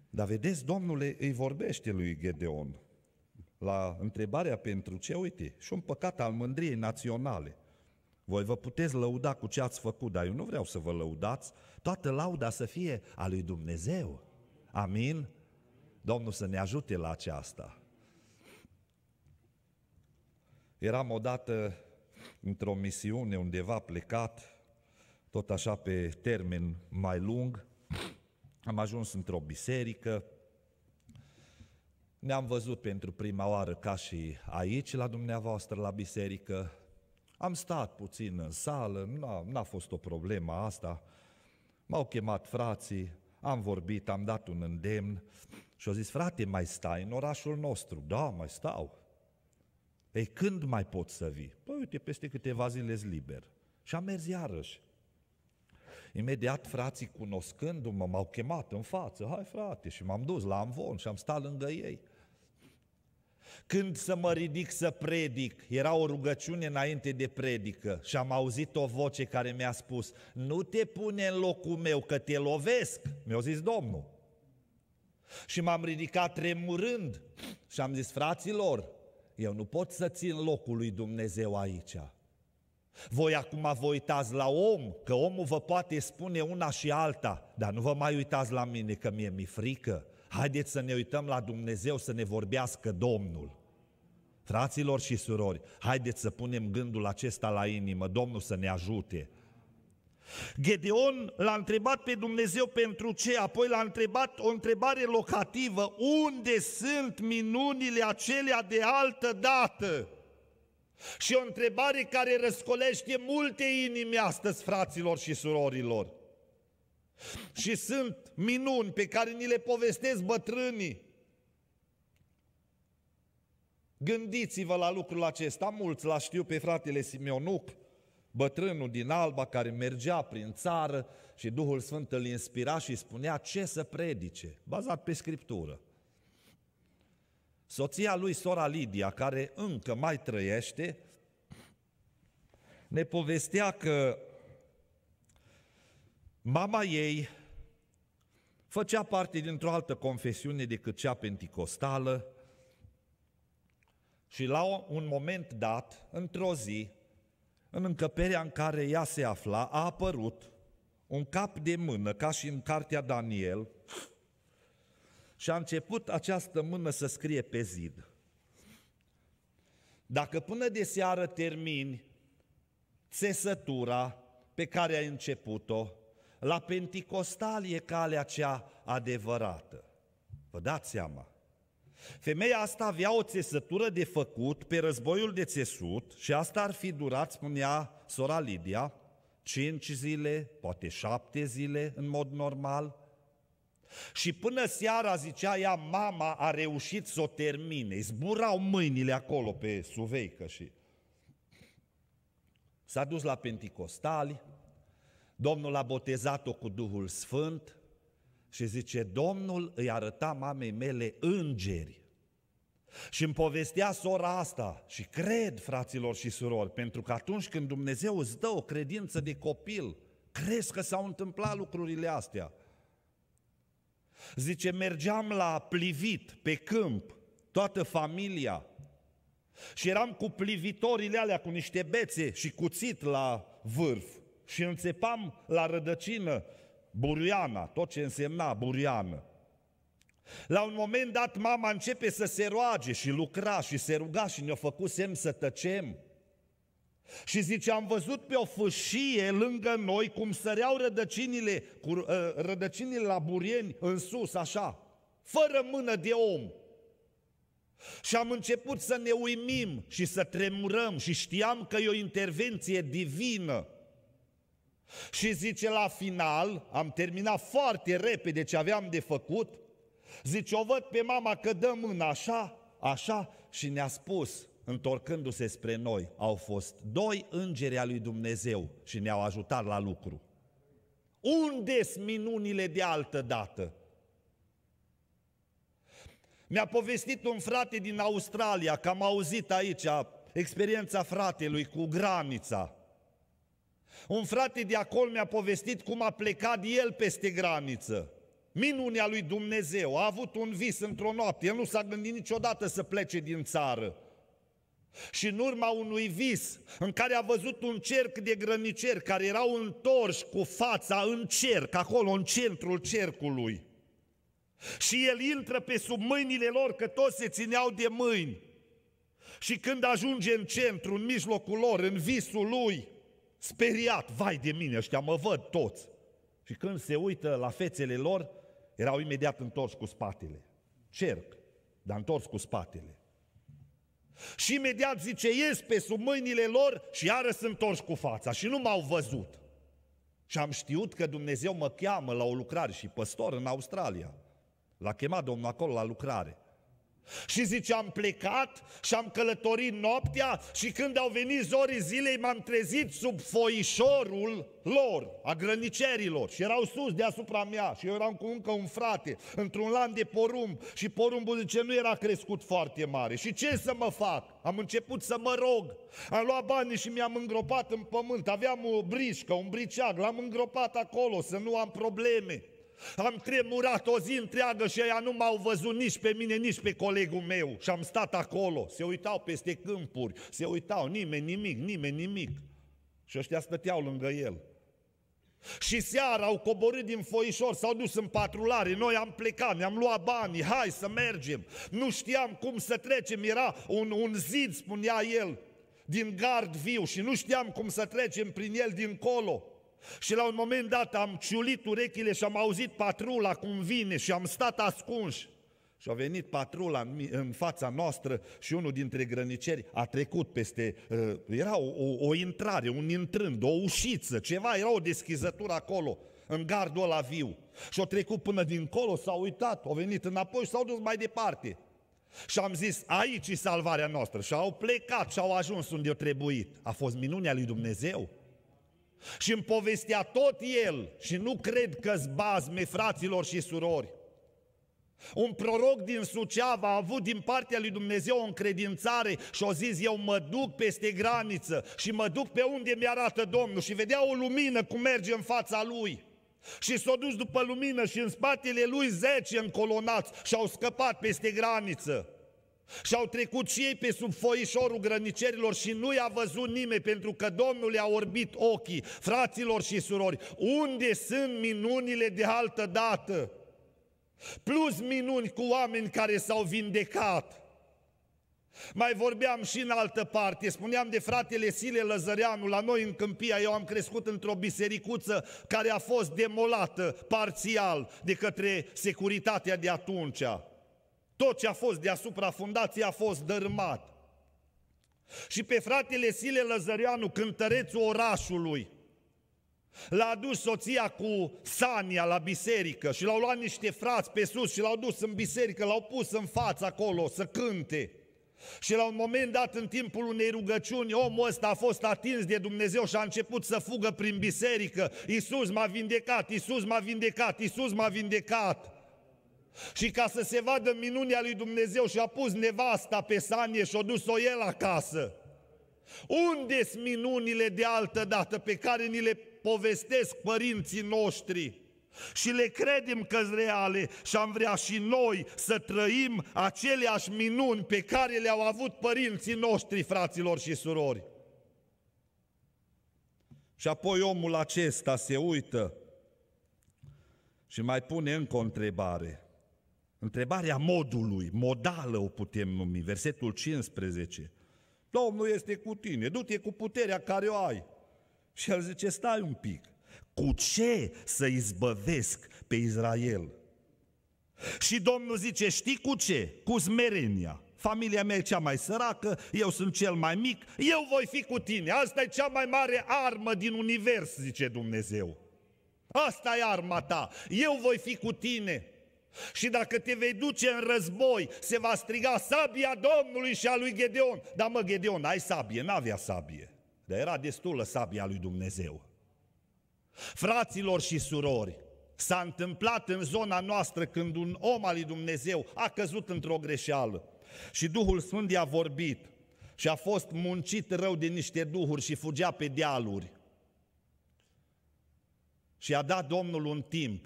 Dar vedeți, Domnule îi vorbește lui Gedeon la întrebarea pentru ce, uite, și un păcat al mândriei naționale. Voi vă puteți lăuda cu ce ați făcut, dar eu nu vreau să vă lăudați, toată lauda să fie a lui Dumnezeu. Amin? Domnul să ne ajute la aceasta. Eram odată într-o misiune undeva plecat, tot așa pe termen mai lung, am ajuns într-o biserică, ne-am văzut pentru prima oară ca și aici la dumneavoastră la biserică, am stat puțin în sală, n-a, n-a fost o problemă asta, m-au chemat frații, am vorbit, am dat un îndemn și au zis, frate, mai stai în orașul nostru? Da, mai stau. Ei, când mai pot să vii? Păi uite, peste câteva zile liber. Și am mers iarăși. Imediat frații cunoscându-mă m-au chemat în față, hai frate, și m-am dus la Amvon și am stat lângă ei. Când să mă ridic să predic, era o rugăciune înainte de predică și am auzit o voce care mi-a spus, nu te pune în locul meu că te lovesc, mi-a zis Domnul. Și m-am ridicat tremurând și am zis, fraților, eu nu pot să țin locul lui Dumnezeu aici. Voi acum vă uitați la om, că omul vă poate spune una și alta, dar nu vă mai uitați la mine că mie mi frică. Haideți să ne uităm la Dumnezeu să ne vorbească Domnul. Fraților și surori, haideți să punem gândul acesta la inimă, Domnul să ne ajute. Gedeon l-a întrebat pe Dumnezeu pentru ce, apoi l-a întrebat o întrebare locativă, unde sunt minunile acelea de altă dată? Și o întrebare care răscolește multe inimi astăzi, fraților și surorilor. Și sunt minuni pe care ni le povestesc bătrânii. Gândiți-vă la lucrul acesta, mulți la știu pe fratele Simeonuc, bătrânul din Alba care mergea prin țară și Duhul Sfânt îl inspira și spunea ce să predice, bazat pe Scriptură. Soția lui, sora Lidia, care încă mai trăiește, ne povestea că mama ei făcea parte dintr-o altă confesiune decât cea penticostală și la un moment dat, într-o zi, în încăperea în care ea se afla, a apărut un cap de mână, ca și în cartea Daniel, și a început această mână să scrie pe zid. Dacă până de seară termini țesătura pe care ai început-o, la Penticostal e calea cea adevărată. Vă dați seama? Femeia asta avea o țesătură de făcut pe războiul de țesut și asta ar fi durat, spunea sora Lidia, cinci zile, poate șapte zile în mod normal. Și până seara, zicea ea, mama a reușit să o termine. Zburau mâinile acolo pe suveică și... S-a dus la Penticostali, Domnul a botezat-o cu Duhul Sfânt, și zice, Domnul îi arăta mamei mele îngeri. Și îmi povestea sora asta și cred, fraților și surori, pentru că atunci când Dumnezeu îți dă o credință de copil, crezi că s-au întâmplat lucrurile astea. Zice, mergeam la plivit, pe câmp, toată familia, și eram cu plivitorile alea, cu niște bețe și cuțit la vârf și înțepam la rădăcină buriana, tot ce însemna buriană. La un moment dat mama începe să se roage și lucra și se ruga și ne-a făcut semn să tăcem. Și zice, am văzut pe o fâșie lângă noi cum săreau rădăcinile, cu, uh, rădăcinile la burieni în sus, așa, fără mână de om. Și am început să ne uimim și să tremurăm și știam că e o intervenție divină. Și zice la final, am terminat foarte repede ce aveam de făcut, zice, o văd pe mama că dă mâna așa, așa și ne-a spus, întorcându-se spre noi, au fost doi îngeri al lui Dumnezeu și ne-au ajutat la lucru. unde sunt minunile de altă dată? Mi-a povestit un frate din Australia, că am auzit aici experiența fratelui cu granița. Un frate de acolo mi-a povestit cum a plecat el peste graniță. Minunea lui Dumnezeu, a avut un vis într-o noapte, el nu s-a gândit niciodată să plece din țară. Și în urma unui vis în care a văzut un cerc de grăniceri care erau întorși cu fața în cerc, acolo în centrul cercului. Și el intră pe sub mâinile lor, că toți se țineau de mâini. Și când ajunge în centru, în mijlocul lor, în visul lui, speriat, vai de mine, ăștia mă văd toți. Și când se uită la fețele lor, erau imediat întors cu spatele. Cerc, dar întors cu spatele. Și imediat zice, ies pe sub mâinile lor și iară sunt întorși cu fața și nu m-au văzut. Și am știut că Dumnezeu mă cheamă la o lucrare și păstor în Australia. L-a chemat Domnul acolo la lucrare. Și zice, am plecat și am călătorit noaptea și când au venit zorii zilei m-am trezit sub foișorul lor, a grănicerilor. Și erau sus deasupra mea și eu eram cu încă un frate într-un lan de porumb. Și porumbul zice nu era crescut foarte mare. Și ce să mă fac? Am început să mă rog, am luat banii și mi-am îngropat în pământ, aveam o brișcă, un briceag, l-am îngropat acolo să nu am probleme. Am tremurat o zi întreagă și ea nu m-au văzut nici pe mine, nici pe colegul meu. Și am stat acolo, se uitau peste câmpuri, se uitau, nimeni nimic, nimeni nimic. Și ăștia stăteau lângă el. Și seara au coborât din foișor, s-au dus în patrulare, noi am plecat, ne-am luat banii, hai să mergem. Nu știam cum să trecem, era un, un zid, spunea el, din gard viu și nu știam cum să trecem prin el dincolo. Și la un moment dat am ciulit urechile și am auzit patrula cum vine și am stat ascunși. Și a venit patrula în, în fața noastră și unul dintre grăniceri a trecut peste, uh, era o, o, o intrare, un intrând, o ușiță, ceva, era o deschizătură acolo, în gardul ăla viu. Și a trecut până dincolo, s-a uitat, a venit înapoi și s-au dus mai departe. Și am zis, aici e salvarea noastră. Și au plecat și au ajuns unde au trebuit. A fost minunea lui Dumnezeu. Și îmi povestea tot el, și nu cred că bazme fraților și surori, un proroc din Suceava a avut din partea lui Dumnezeu o încredințare și a zis, eu mă duc peste graniță și mă duc pe unde mi-arată Domnul și vedea o lumină cum merge în fața lui. Și s-a dus după lumină și în spatele lui zece încolonați și au scăpat peste graniță. Și au trecut și ei pe sub foișorul grănicerilor și nu i-a văzut nimeni pentru că Domnul i-a orbit ochii, fraților și surori. Unde sunt minunile de altă dată? Plus minuni cu oameni care s-au vindecat. Mai vorbeam și în altă parte, spuneam de fratele Sile Lăzăreanu, la noi în Câmpia, eu am crescut într-o bisericuță care a fost demolată parțial de către securitatea de atunci. Tot ce a fost deasupra fundației a fost dărâmat. Și pe fratele Sile Lăzăreanu, cântărețul orașului, L-a adus soția cu Sania la biserică și l-au luat niște frați pe sus și l-au dus în biserică, l-au pus în față acolo să cânte. Și la un moment dat, în timpul unei rugăciuni, omul ăsta a fost atins de Dumnezeu și a început să fugă prin biserică. Iisus m-a vindecat, Iisus m-a vindecat, Iisus m-a vindecat. Și ca să se vadă minunia lui Dumnezeu și a pus nevasta pe sanie și a dus-o el acasă. unde sunt minunile de altă dată pe care ni le povestesc părinții noștri și le credem că sunt reale și am vrea și noi să trăim aceleași minuni pe care le-au avut părinții noștri, fraților și surori. Și apoi omul acesta se uită și mai pune încă o întrebare. Întrebarea modului, modală o putem numi, versetul 15. Domnul este cu tine, du-te cu puterea care o ai. Și el zice, stai un pic, cu ce să izbăvesc pe Israel? Și Domnul zice, știi cu ce? Cu smerenia. Familia mea e cea mai săracă, eu sunt cel mai mic, eu voi fi cu tine. Asta e cea mai mare armă din univers, zice Dumnezeu. Asta e arma ta, eu voi fi cu tine. Și dacă te vei duce în război, se va striga sabia Domnului și a lui Gedeon. Dar mă, Gedeon, ai sabie, n-avea sabie. Dar era destulă sabia lui Dumnezeu. Fraților și surori, s-a întâmplat în zona noastră când un om al lui Dumnezeu a căzut într-o greșeală și Duhul Sfânt i-a vorbit și a fost muncit rău de niște duhuri și fugea pe dealuri. Și a dat Domnul un timp.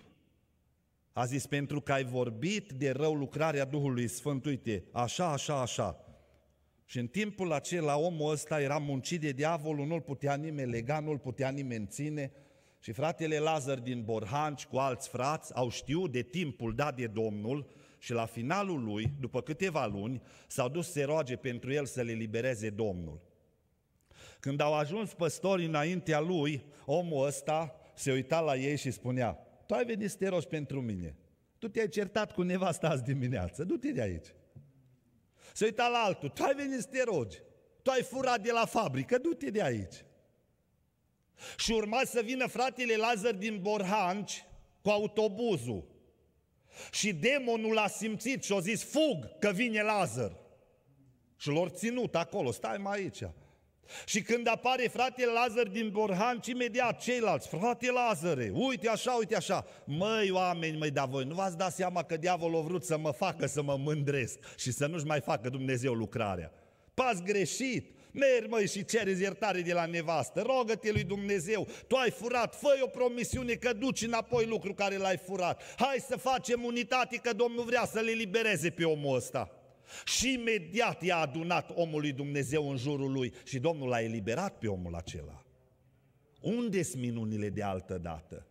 A zis, pentru că ai vorbit de rău lucrarea Duhului Sfânt, uite, așa, așa, așa, și în timpul acela omul ăsta era muncit de diavolul, nu-l putea nimeni lega, nu-l putea nimeni ține. Și fratele Lazar din Borhanci cu alți frați au știut de timpul dat de Domnul și la finalul lui, după câteva luni, s-au dus să roage pentru el să le libereze Domnul. Când au ajuns păstorii înaintea lui, omul ăsta se uita la ei și spunea, tu ai venit să te rogi pentru mine. Tu te-ai certat cu nevasta azi dimineață, du-te de aici. Se uita la altul, tu ai venit să te rogi, tu ai furat de la fabrică, du-te de aici. Și urma să vină fratele Lazar din Borhanci cu autobuzul. Și demonul a simțit și a zis, fug că vine Lazar. Și l-au ținut acolo, stai mai aici. Și când apare fratele Lazar din Borhan, imediat ceilalți, frate Lazare, uite așa, uite așa. Măi, oameni, măi, dar voi nu v-ați dat seama că diavolul a vrut să mă facă să mă mândresc și să nu-și mai facă Dumnezeu lucrarea. Pas greșit, Mergi, măi, și ceri iertare de la nevastă, rogă-te lui Dumnezeu, tu ai furat, fă o promisiune că duci înapoi lucru care l-ai furat. Hai să facem unitate că Domnul vrea să le libereze pe omul ăsta. Și imediat i-a adunat omul lui Dumnezeu în jurul lui și Domnul l-a eliberat pe omul acela. Unde sunt minunile de altă dată?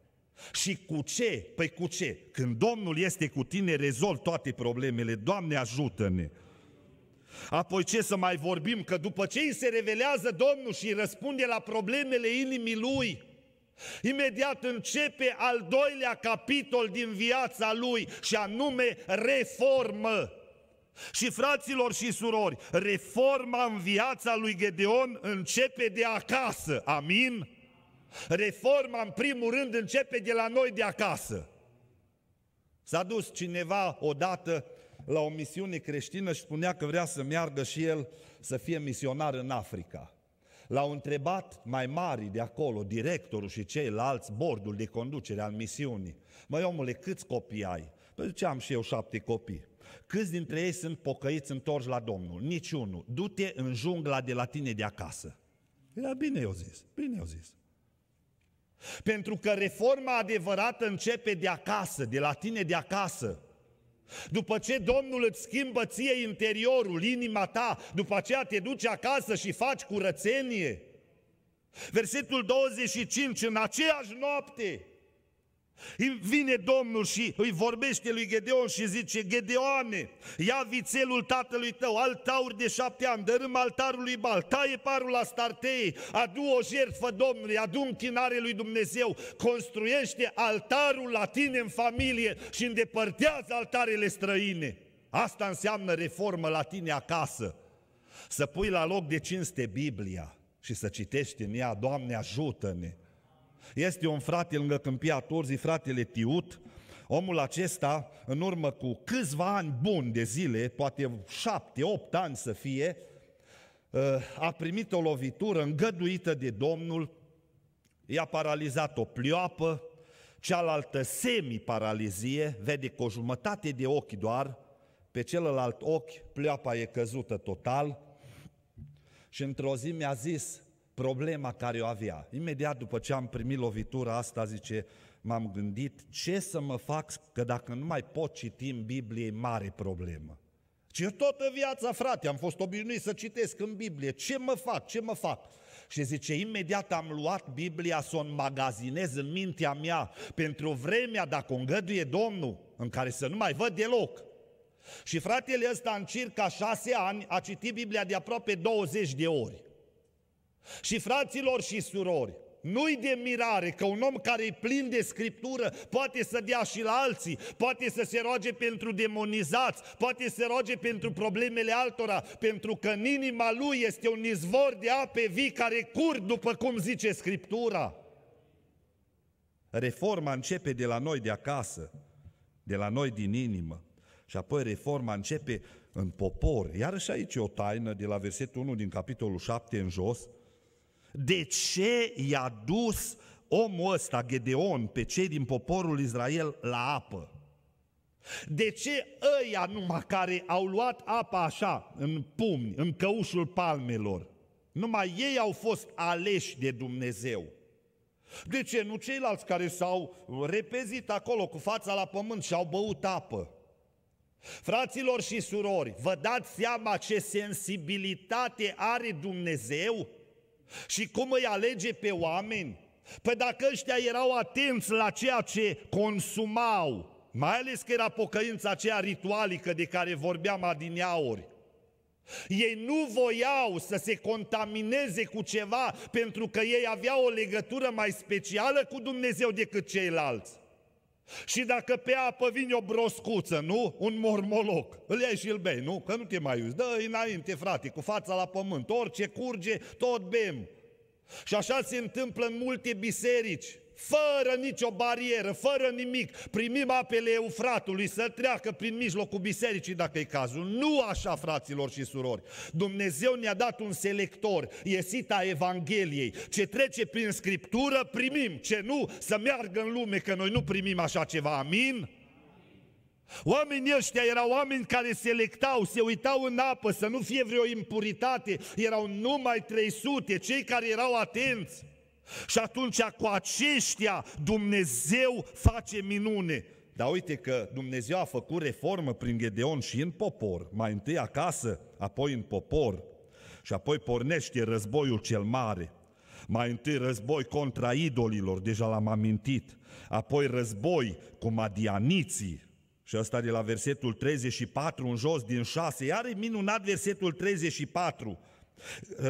Și cu ce? Păi cu ce? Când Domnul este cu tine, rezolv toate problemele. Doamne, ajută-ne! Apoi ce să mai vorbim? Că după ce îi se revelează Domnul și îi răspunde la problemele inimii lui, imediat începe al doilea capitol din viața lui și anume reformă. Și fraților și surori, reforma în viața lui Gedeon începe de acasă. Amin? Reforma, în primul rând, începe de la noi de acasă. S-a dus cineva odată la o misiune creștină și spunea că vrea să meargă și el să fie misionar în Africa. L-au întrebat mai mari de acolo, directorul și ceilalți, bordul de conducere al misiunii. Măi omule, câți copii ai? Păi zice, am și eu șapte copii. Câți dintre ei sunt pocăiți întorși la Domnul? Niciunul. Du-te în jungla de la tine de acasă. Era bine eu zis, bine eu zis. Pentru că reforma adevărată începe de acasă, de la tine de acasă. După ce Domnul îți schimbă ție interiorul, inima ta, după aceea te duci acasă și faci curățenie. Versetul 25, în aceeași noapte, Vine Domnul și îi vorbește lui Gedeon și zice, Gedeoane, ia vițelul tatălui tău, altaur de șapte ani, dărâm altarul lui Bal, taie parul la startei, adu o jertfă Domnului, adu închinare lui Dumnezeu, construiește altarul la tine în familie și îndepărtează altarele străine. Asta înseamnă reformă la tine acasă. Să pui la loc de cinste Biblia și să citești în ea, Doamne ajută-ne, este un frate lângă Câmpia Turzii, fratele Tiut, Omul acesta, în urmă cu câțiva ani buni de zile, poate șapte, opt ani să fie, uh, a primit o lovitură îngăduită de Domnul, i-a paralizat o plioapă, cealaltă semi-paralizie, vede cu o jumătate de ochi doar, pe celălalt ochi pleoapa e căzută total. Și într-o zi mi-a zis, problema care o avea. Imediat după ce am primit lovitura asta, zice, m-am gândit ce să mă fac, că dacă nu mai pot citi în Biblie, e mare problemă. Și eu toată viața, frate, am fost obișnuit să citesc în Biblie. Ce mă fac? Ce mă fac? Și zice, imediat am luat Biblia să o înmagazinez în mintea mea pentru vremea, dacă o îngăduie Domnul, în care să nu mai văd deloc. Și fratele ăsta în circa șase ani a citit Biblia de aproape 20 de ori. Și fraților și surori, nu-i de mirare că un om care e plin de scriptură poate să dea și la alții, poate să se roage pentru demonizați, poate să se roage pentru problemele altora, pentru că în inima lui este un izvor de ape vii care curg după cum zice Scriptura. Reforma începe de la noi de acasă, de la noi din inimă. Și apoi reforma începe în popor. Iarăși aici e o taină de la versetul 1 din capitolul 7 în jos, de ce i-a dus omul ăsta, Gedeon, pe cei din poporul Israel la apă? De ce ăia numai care au luat apa așa, în pumni, în căușul palmelor, numai ei au fost aleși de Dumnezeu? De ce nu ceilalți care s-au repezit acolo cu fața la pământ și au băut apă? Fraților și surori, vă dați seama ce sensibilitate are Dumnezeu? Și cum îi alege pe oameni? Păi dacă ăștia erau atenți la ceea ce consumau, mai ales că era pocăința aceea ritualică de care vorbeam adineauri, ei nu voiau să se contamineze cu ceva pentru că ei aveau o legătură mai specială cu Dumnezeu decât ceilalți. Și dacă pe apă vine o broscuță, nu? Un mormoloc, îl iei și îl bei, nu? Că nu te mai uiți. Dă înainte, frate, cu fața la pământ. Orice curge, tot bem. Și așa se întâmplă în multe biserici fără nicio barieră, fără nimic, primim apele Eufratului să treacă prin mijlocul bisericii dacă e cazul. Nu așa, fraților și surori. Dumnezeu ne-a dat un selector, iesita Evangheliei. Ce trece prin Scriptură, primim. Ce nu, să meargă în lume, că noi nu primim așa ceva. Amin? Oamenii ăștia erau oameni care selectau, se uitau în apă să nu fie vreo impuritate, erau numai 300, cei care erau atenți. Și atunci cu aceștia Dumnezeu face minune. Dar uite că Dumnezeu a făcut reformă prin Gedeon și în popor, mai întâi acasă, apoi în popor și apoi pornește războiul cel mare. Mai întâi război contra idolilor, deja l-am amintit. Apoi război cu madianiții, și ăsta de la versetul 34 în jos din 6. Iar e minunat versetul 34.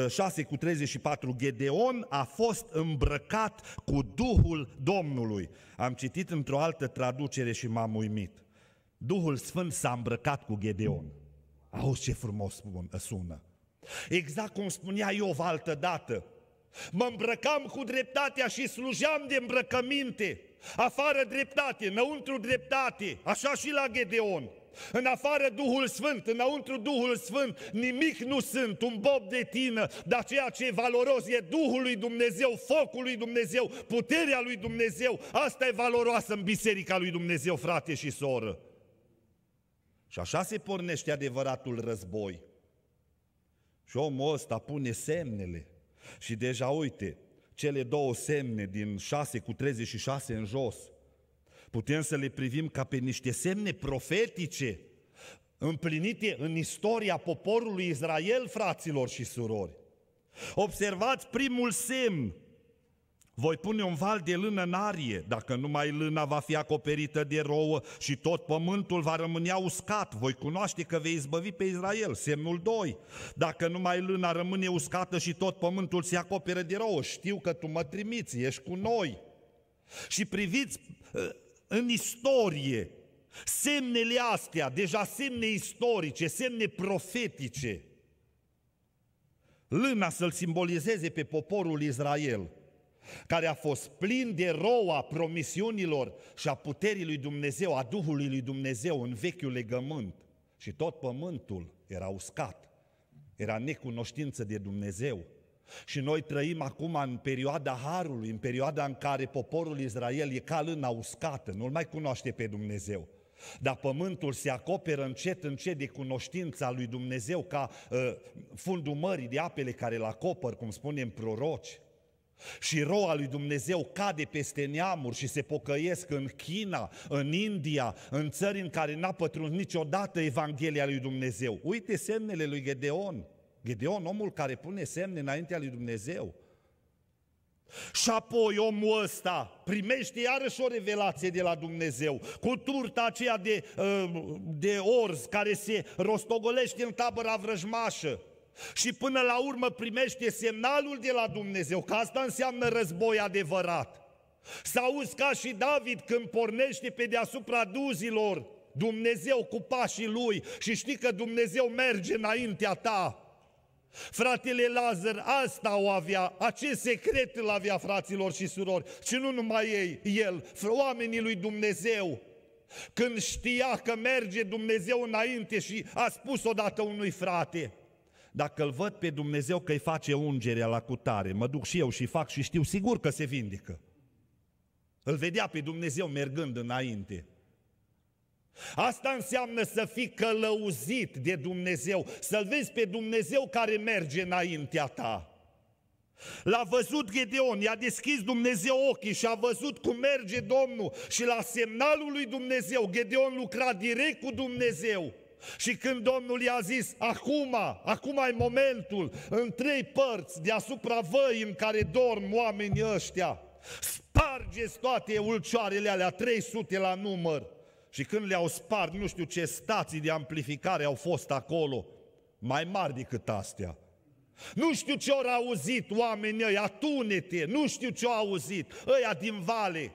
6 cu 34, Gedeon a fost îmbrăcat cu Duhul Domnului. Am citit într-o altă traducere și m-am uimit. Duhul Sfânt s-a îmbrăcat cu Gedeon. Auzi ce frumos sună. Exact cum spunea Iov altă dată. Mă îmbrăcam cu dreptatea și slujeam de îmbrăcăminte. Afară dreptate, înăuntru dreptate, așa și la Gedeon. În afară Duhul Sfânt, înăuntru Duhul Sfânt, nimic nu sunt, un bob de tină, dar ceea ce e valoros e Duhul lui Dumnezeu, focul lui Dumnezeu, puterea lui Dumnezeu. Asta e valoroasă în biserica lui Dumnezeu, frate și soră. Și așa se pornește adevăratul război. Și omul ăsta pune semnele. Și deja, uite, cele două semne din 6 cu 36 în jos, putem să le privim ca pe niște semne profetice împlinite în istoria poporului Israel, fraților și surori. Observați primul semn voi pune un val de lână în arie, dacă numai lâna va fi acoperită de rouă și tot pământul va rămâne uscat. Voi cunoaște că vei izbăvi pe Israel. Semnul 2. Dacă numai lâna rămâne uscată și tot pământul se acoperă de rouă, știu că tu mă trimiți, ești cu noi. Și priviți uh, în istorie semnele astea, deja semne istorice, semne profetice. Lâna să-l simbolizeze pe poporul Israel – care a fost plin de roa promisiunilor și a puterii lui Dumnezeu, a Duhului lui Dumnezeu în vechiul legământ. Și tot pământul era uscat, era necunoștință de Dumnezeu. Și noi trăim acum în perioada Harului, în perioada în care poporul Israel e ca lâna uscată, nu-L mai cunoaște pe Dumnezeu. Dar pământul se acoperă încet, încet de cunoștința lui Dumnezeu ca uh, fundul mării de apele care îl acopăr, cum spunem proroci. Și roa lui Dumnezeu cade peste neamuri și se pocăiesc în China, în India, în țări în care n-a pătruns niciodată Evanghelia lui Dumnezeu. Uite semnele lui Gedeon. Gedeon, omul care pune semne înaintea lui Dumnezeu. Și apoi omul ăsta primește iarăși o revelație de la Dumnezeu, cu turta aceea de, uh, de orz care se rostogolește în tabăra vrăjmașă. Și până la urmă primește semnalul de la Dumnezeu, că asta înseamnă război adevărat. Să auzi ca și David când pornește pe deasupra duzilor, Dumnezeu cu pașii lui și știi că Dumnezeu merge înaintea ta. Fratele Lazar asta o avea, acest secret îl avea fraților și surori și nu numai ei, el, oamenii lui Dumnezeu. Când știa că merge Dumnezeu înainte și a spus odată unui frate, dacă îl văd pe Dumnezeu că îi face ungerea la cutare, mă duc și eu și fac și știu sigur că se vindecă. Îl vedea pe Dumnezeu mergând înainte. Asta înseamnă să fii călăuzit de Dumnezeu, să-L vezi pe Dumnezeu care merge înaintea ta. L-a văzut Gedeon, i-a deschis Dumnezeu ochii și a văzut cum merge Domnul și la semnalul lui Dumnezeu, Gedeon lucra direct cu Dumnezeu. Și când Domnul i-a zis, acum, acum ai momentul, în trei părți deasupra văi în care dorm oamenii ăștia, spargeți toate ulcioarele alea, 300 la număr. Și când le-au spart, nu știu ce stații de amplificare au fost acolo, mai mari decât astea. Nu știu ce au auzit oamenii ăia, tunete, nu știu ce au auzit, ăia din vale,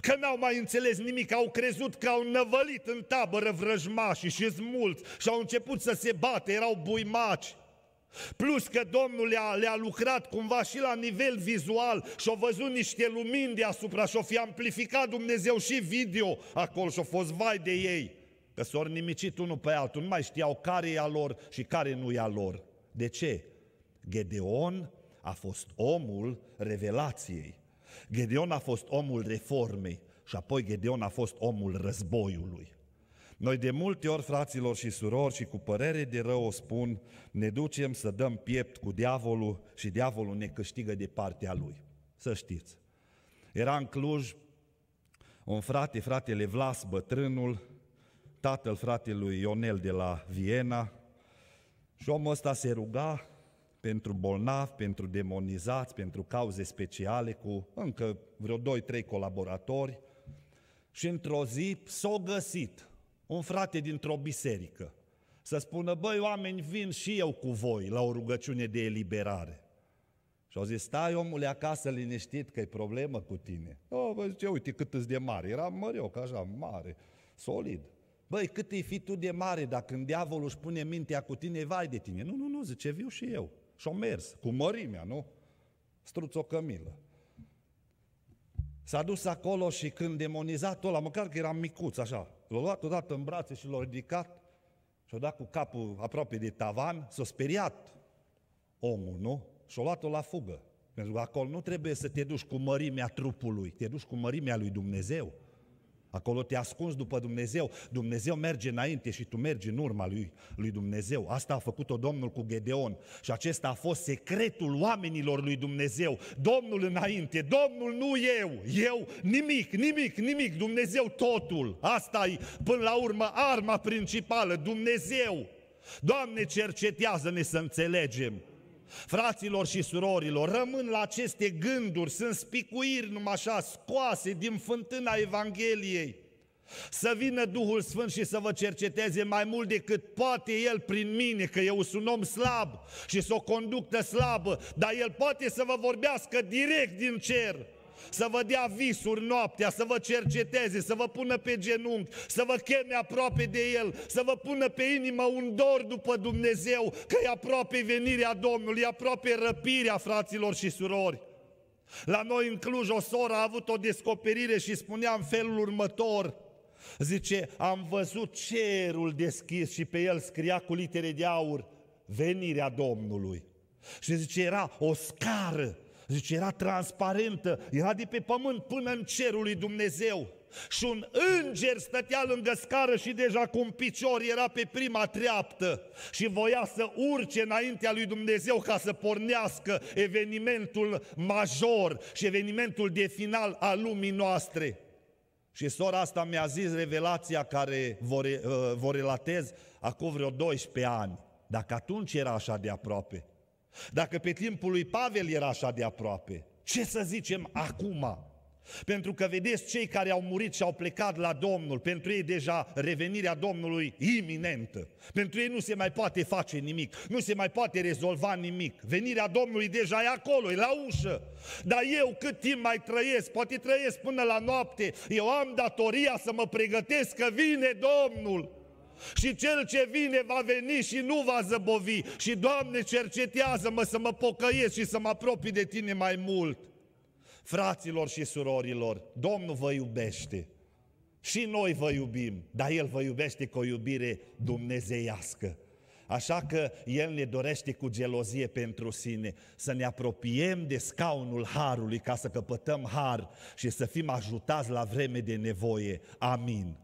Că n-au mai înțeles nimic, au crezut că au năvălit în tabără vrăjmașii și mulți și au început să se bate, erau buimaci. Plus că Domnul le-a, le-a lucrat cumva și la nivel vizual și au văzut niște lumini deasupra și au fi amplificat Dumnezeu și video acolo și au fost vai de ei. Că s-au nimicit unul pe altul, nu mai știau care e a lor și care nu e a lor. De ce? Gedeon a fost omul revelației. Gedeon a fost omul reformei și apoi Gedeon a fost omul războiului. Noi de multe ori, fraților și surori, și cu părere de rău o spun, ne ducem să dăm piept cu diavolul și diavolul ne câștigă de partea lui. Să știți. Era în Cluj un frate, fratele Vlas, bătrânul, tatăl fratelui Ionel de la Viena, și omul ăsta se ruga pentru bolnavi, pentru demonizați, pentru cauze speciale, cu încă vreo 2-3 colaboratori. Și într-o zi s-a găsit un frate dintr-o biserică să spună, băi, oameni, vin și eu cu voi la o rugăciune de eliberare. Și au zis, stai omule acasă liniștit că e problemă cu tine. O, bă, zice, uite cât îți de mare. Era mărioc, așa, mare, solid. Băi, cât îi fi tu de mare, dacă când diavolul își pune mintea cu tine, vai de tine. Nu, nu, nu, zice, viu și eu. Și-o mers, cu mărimea, nu? Struț o cămilă. S-a dus acolo și când demonizatul ăla, măcar că era micuț, așa, l-a luat odată în brațe și l-a ridicat și-a dat cu capul aproape de tavan, s-a speriat omul, nu? Și-a luat-o la fugă. Pentru că acolo nu trebuie să te duci cu mărimea trupului, te duci cu mărimea lui Dumnezeu. Acolo te ascunzi după Dumnezeu. Dumnezeu merge înainte și tu mergi în urma lui, lui Dumnezeu. Asta a făcut-o Domnul cu Gedeon. Și acesta a fost secretul oamenilor lui Dumnezeu. Domnul înainte, Domnul nu eu, eu nimic, nimic, nimic, Dumnezeu totul. Asta e până la urmă arma principală, Dumnezeu. Doamne, cercetează-ne să înțelegem. Fraților și surorilor, rămân la aceste gânduri, sunt spicuiri numai așa, scoase din fântâna Evangheliei. Să vină Duhul Sfânt și să vă cerceteze mai mult decât poate El prin mine, că eu sunt un om slab și să o conductă slabă, dar El poate să vă vorbească direct din cer să vă dea visuri noaptea, să vă cerceteze, să vă pună pe genunchi, să vă cheme aproape de El, să vă pună pe inimă un dor după Dumnezeu, că e aproape venirea Domnului, e aproape răpirea fraților și surori. La noi în Cluj o soră a avut o descoperire și spunea în felul următor, zice, am văzut cerul deschis și pe el scria cu litere de aur, venirea Domnului. Și zice, era o scară Zice, era transparentă, era de pe pământ până în cerul lui Dumnezeu. Și un înger stătea lângă scară și deja cu un picior era pe prima treaptă și voia să urce înaintea lui Dumnezeu ca să pornească evenimentul major și evenimentul de final al lumii noastre. Și sora asta mi-a zis revelația care vă, uh, vă relatez acum vreo 12 ani. Dacă atunci era așa de aproape, dacă pe timpul lui Pavel era așa de aproape, ce să zicem acum? Pentru că vedeți, cei care au murit și au plecat la Domnul, pentru ei deja revenirea Domnului iminentă. Pentru ei nu se mai poate face nimic, nu se mai poate rezolva nimic. Venirea Domnului deja e acolo, e la ușă. Dar eu cât timp mai trăiesc, poate trăiesc până la noapte, eu am datoria să mă pregătesc că vine Domnul. Și cel ce vine va veni și nu va zăbovi. Și Doamne, cercetează-mă să mă pocăiesc și să mă apropii de Tine mai mult. Fraților și surorilor, Domnul vă iubește. Și noi vă iubim, dar El vă iubește cu o iubire dumnezeiască. Așa că El ne dorește cu gelozie pentru sine să ne apropiem de scaunul Harului ca să căpătăm Har și să fim ajutați la vreme de nevoie. Amin.